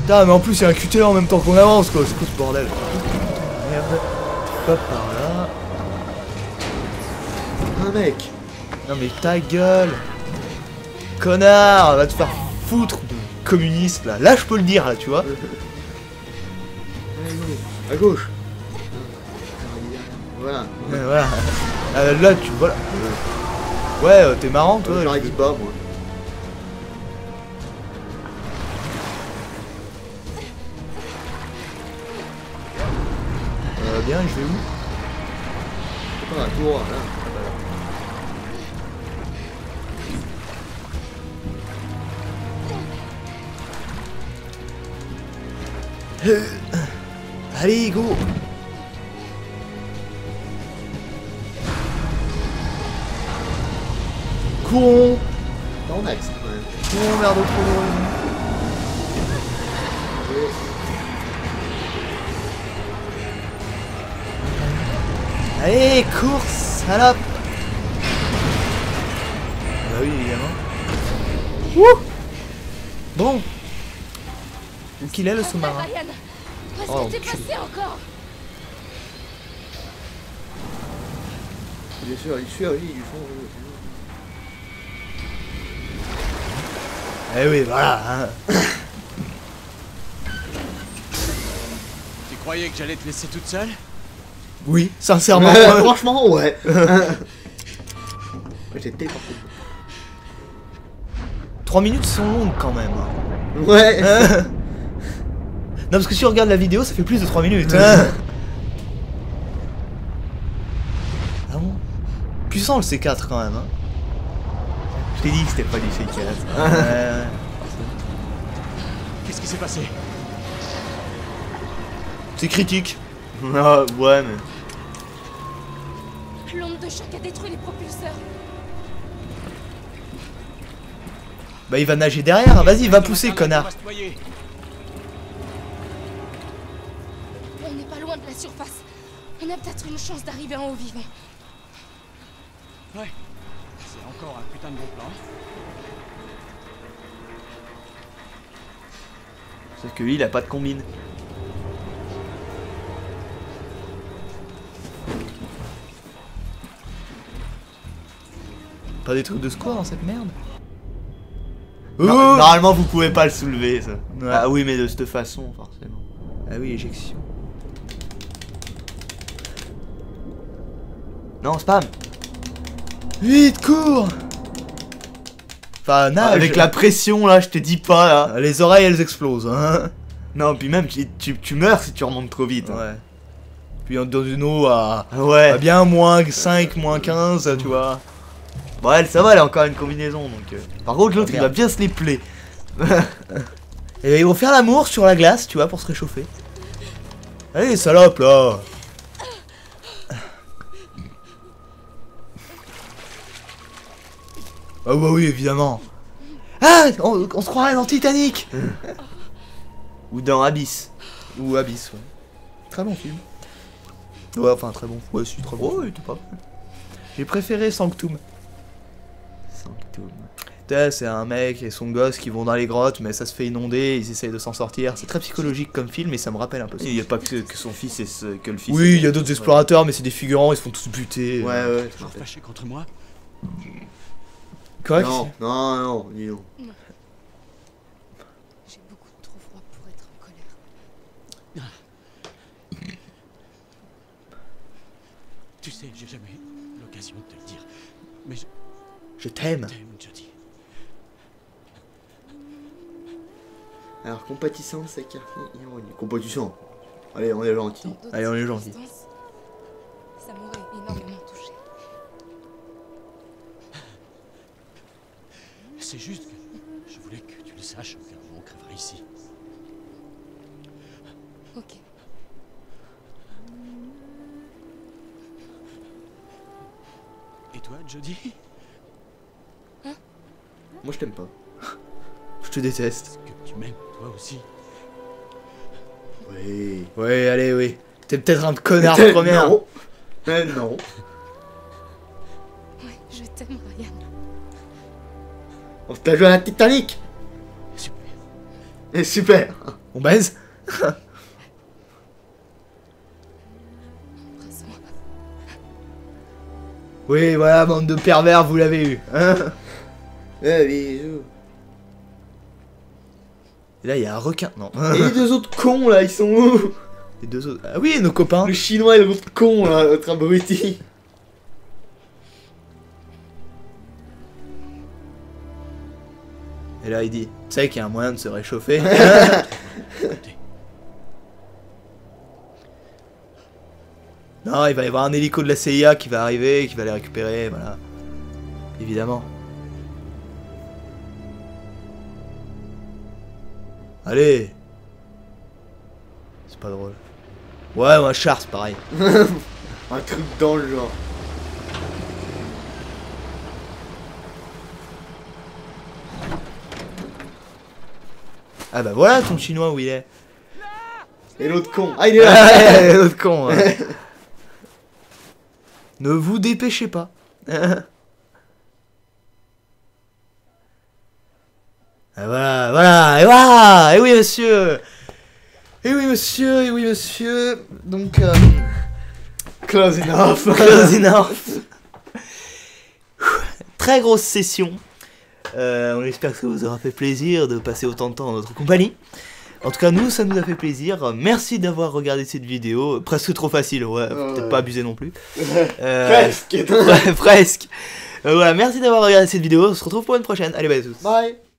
Speaker 3: Putain, mais en plus, il y a un QTE en même temps qu'on avance, quoi. C'est quoi ce bordel? Hop, par là.
Speaker 4: Un mec.
Speaker 3: Non, mais ta gueule. Connard, va te faire foutre de communiste, là. Là, je peux le dire, là, tu vois.
Speaker 4: À gauche. Voilà.
Speaker 3: Ouais, voilà. Euh, là, tu. Voilà. Ouais, euh, t'es marrant, toi.
Speaker 4: Dit pas moi.
Speaker 3: Bien, je vais où
Speaker 4: là.
Speaker 3: Euh, Allez, go Courons
Speaker 4: Non, next.
Speaker 3: Courons vers d'autres Allez, course, salope Bah oui, évidemment. Wouh Bon. Où qu'il est le sous-marin
Speaker 2: Ryan, où est-ce
Speaker 3: Oh,
Speaker 2: que passé encore
Speaker 4: Bien sûr, il survit du fond.
Speaker 3: Eh oui, voilà. hein.
Speaker 11: Tu croyais que j'allais te laisser toute seule?
Speaker 3: Oui, sincèrement.
Speaker 4: Franchement, ouais. J'ai téléporté.
Speaker 3: 3 minutes sont longues quand même.
Speaker 4: Ouais.
Speaker 3: Non, parce que si on regarde la vidéo, ça fait plus de 3 minutes. hein. ah bon? Puissant le C4 quand même. Hein. Je t'ai dit que c'était pas du C4. Ouais, ouais.
Speaker 11: Qu'est-ce qui s'est passé?
Speaker 3: C'est critique. Ah, ouais, mais.
Speaker 2: De choc a détruit les propulseurs.
Speaker 3: Bah, il va nager derrière. Vas-y, va pousser, connard.
Speaker 11: On
Speaker 2: n'est pas loin de la surface. On a peut-être une chance d'arriver en haut vivant.
Speaker 11: Ouais. C'est encore un putain de bon plan.
Speaker 3: Sauf que lui, il a pas de combine. Pas des trucs de score dans cette merde
Speaker 4: Oh
Speaker 3: Normalement, vous pouvez pas le soulever, ça. Ah oui, mais de cette façon, forcément. Ah oui, éjection. Non, spam Vite, cours Enfin, nage.
Speaker 4: Avec la pression là, je te dis pas là.
Speaker 3: Les oreilles elles explosent. Hein.
Speaker 4: Non, puis même tu, tu, tu meurs si tu remontes trop vite. hein.
Speaker 3: Ouais. Puis dans une eau à,
Speaker 4: Ah Ouais.
Speaker 3: à bien moins 5, moins 15, tu vois.
Speaker 4: Bon, elle, ça va, elle a encore une combinaison donc. euh. Par contre, l'autre il va bien se les plaies.
Speaker 3: Et ils vont faire l'amour sur la glace, tu vois, pour se réchauffer. Allez, salope là Ah bah oui, évidemment. Ah on, on se croirait dans Titanic
Speaker 4: Ou dans Abyss.
Speaker 3: Ou Abyss, ouais. Très bon film. Ouais, enfin très bon. Ouais, si, très bon.
Speaker 4: Oh, pas.
Speaker 3: J'ai préféré Sanctum.
Speaker 4: Sanctum.
Speaker 3: C'est un mec et son gosse qui vont dans les grottes, mais ça se fait inonder, ils essayent de s'en sortir. C'est très psychologique comme film, et ça me rappelle un peu ça.
Speaker 4: Il n'y a pas que, que son fils et ce- que le fils.
Speaker 3: Oui, il y a d'autres explorateurs, mais c'est des figurants, ils se font tous buter.
Speaker 4: Ouais, ouais.
Speaker 11: Toujours fâché contre moi
Speaker 3: Quoi
Speaker 4: Non, non, non, dis donc.
Speaker 9: J'ai beaucoup trop froid pour être en colère.
Speaker 11: Tu sais, j'ai jamais l'occasion de Je
Speaker 3: t'aime.
Speaker 4: Alors, compatissante, c'est quartier ironie. Compatissant. Allez, on est gentil.
Speaker 3: Allez, on est gentil.
Speaker 9: Ça m'aurait énormément touché.
Speaker 11: C'est juste que je voulais que tu le saches où on crèverait ici.
Speaker 9: Ok.
Speaker 11: Et toi, Jody?
Speaker 4: Moi, je t'aime pas.
Speaker 3: Je te déteste.
Speaker 11: Que tu m'aimes, toi aussi
Speaker 4: Oui.
Speaker 3: Ouais, allez, oui. T'es peut-être un connard première.
Speaker 4: Non. Mais non.
Speaker 9: Ouais, je t'aime, Ryan.
Speaker 4: On t'a joué à la Titanic
Speaker 11: Super.
Speaker 4: Et super
Speaker 3: On baise. Oui, voilà, bande de pervers, vous l'avez eu. Hein
Speaker 4: Eh, bisous.
Speaker 3: Et là, il y a un requin. Non.
Speaker 4: Et les deux autres cons là, ils sont où?
Speaker 3: Les deux autres. Ah oui, nos copains.
Speaker 4: Le chinois et l'autre con là, l'autre abruti.
Speaker 3: Et là, il dit Tu sais qu'il y a un moyen de se réchauffer Non, il va y avoir un hélico de la CIA qui va arriver, qui va les récupérer, voilà. Évidemment. Allez C'est pas drôle. Ouais, un char, c'est pareil.
Speaker 4: Un truc dans le genre.
Speaker 3: Ah bah voilà ton chinois où il est.
Speaker 4: Et l'autre con. Ah, il est là
Speaker 3: L'autre con. ouais. ne vous dépêchez pas. Voilà, voilà, et voilà, et oui monsieur, et oui monsieur, et oui monsieur, donc euh,
Speaker 4: Close enough.
Speaker 3: close enough. Très grosse session. Euh, on espère que ça vous aura fait plaisir de passer autant de temps en notre compagnie. En tout cas, nous, ça nous a fait plaisir. Merci d'avoir regardé cette vidéo. Presque trop facile, ouais. Peut-être
Speaker 4: Ouais.
Speaker 3: pas abuser non plus. Euh,
Speaker 4: Presque.
Speaker 3: ouais, presque. Euh, voilà, merci d'avoir regardé cette vidéo. On se retrouve pour une prochaine. Allez, bye à tous.
Speaker 4: Bye.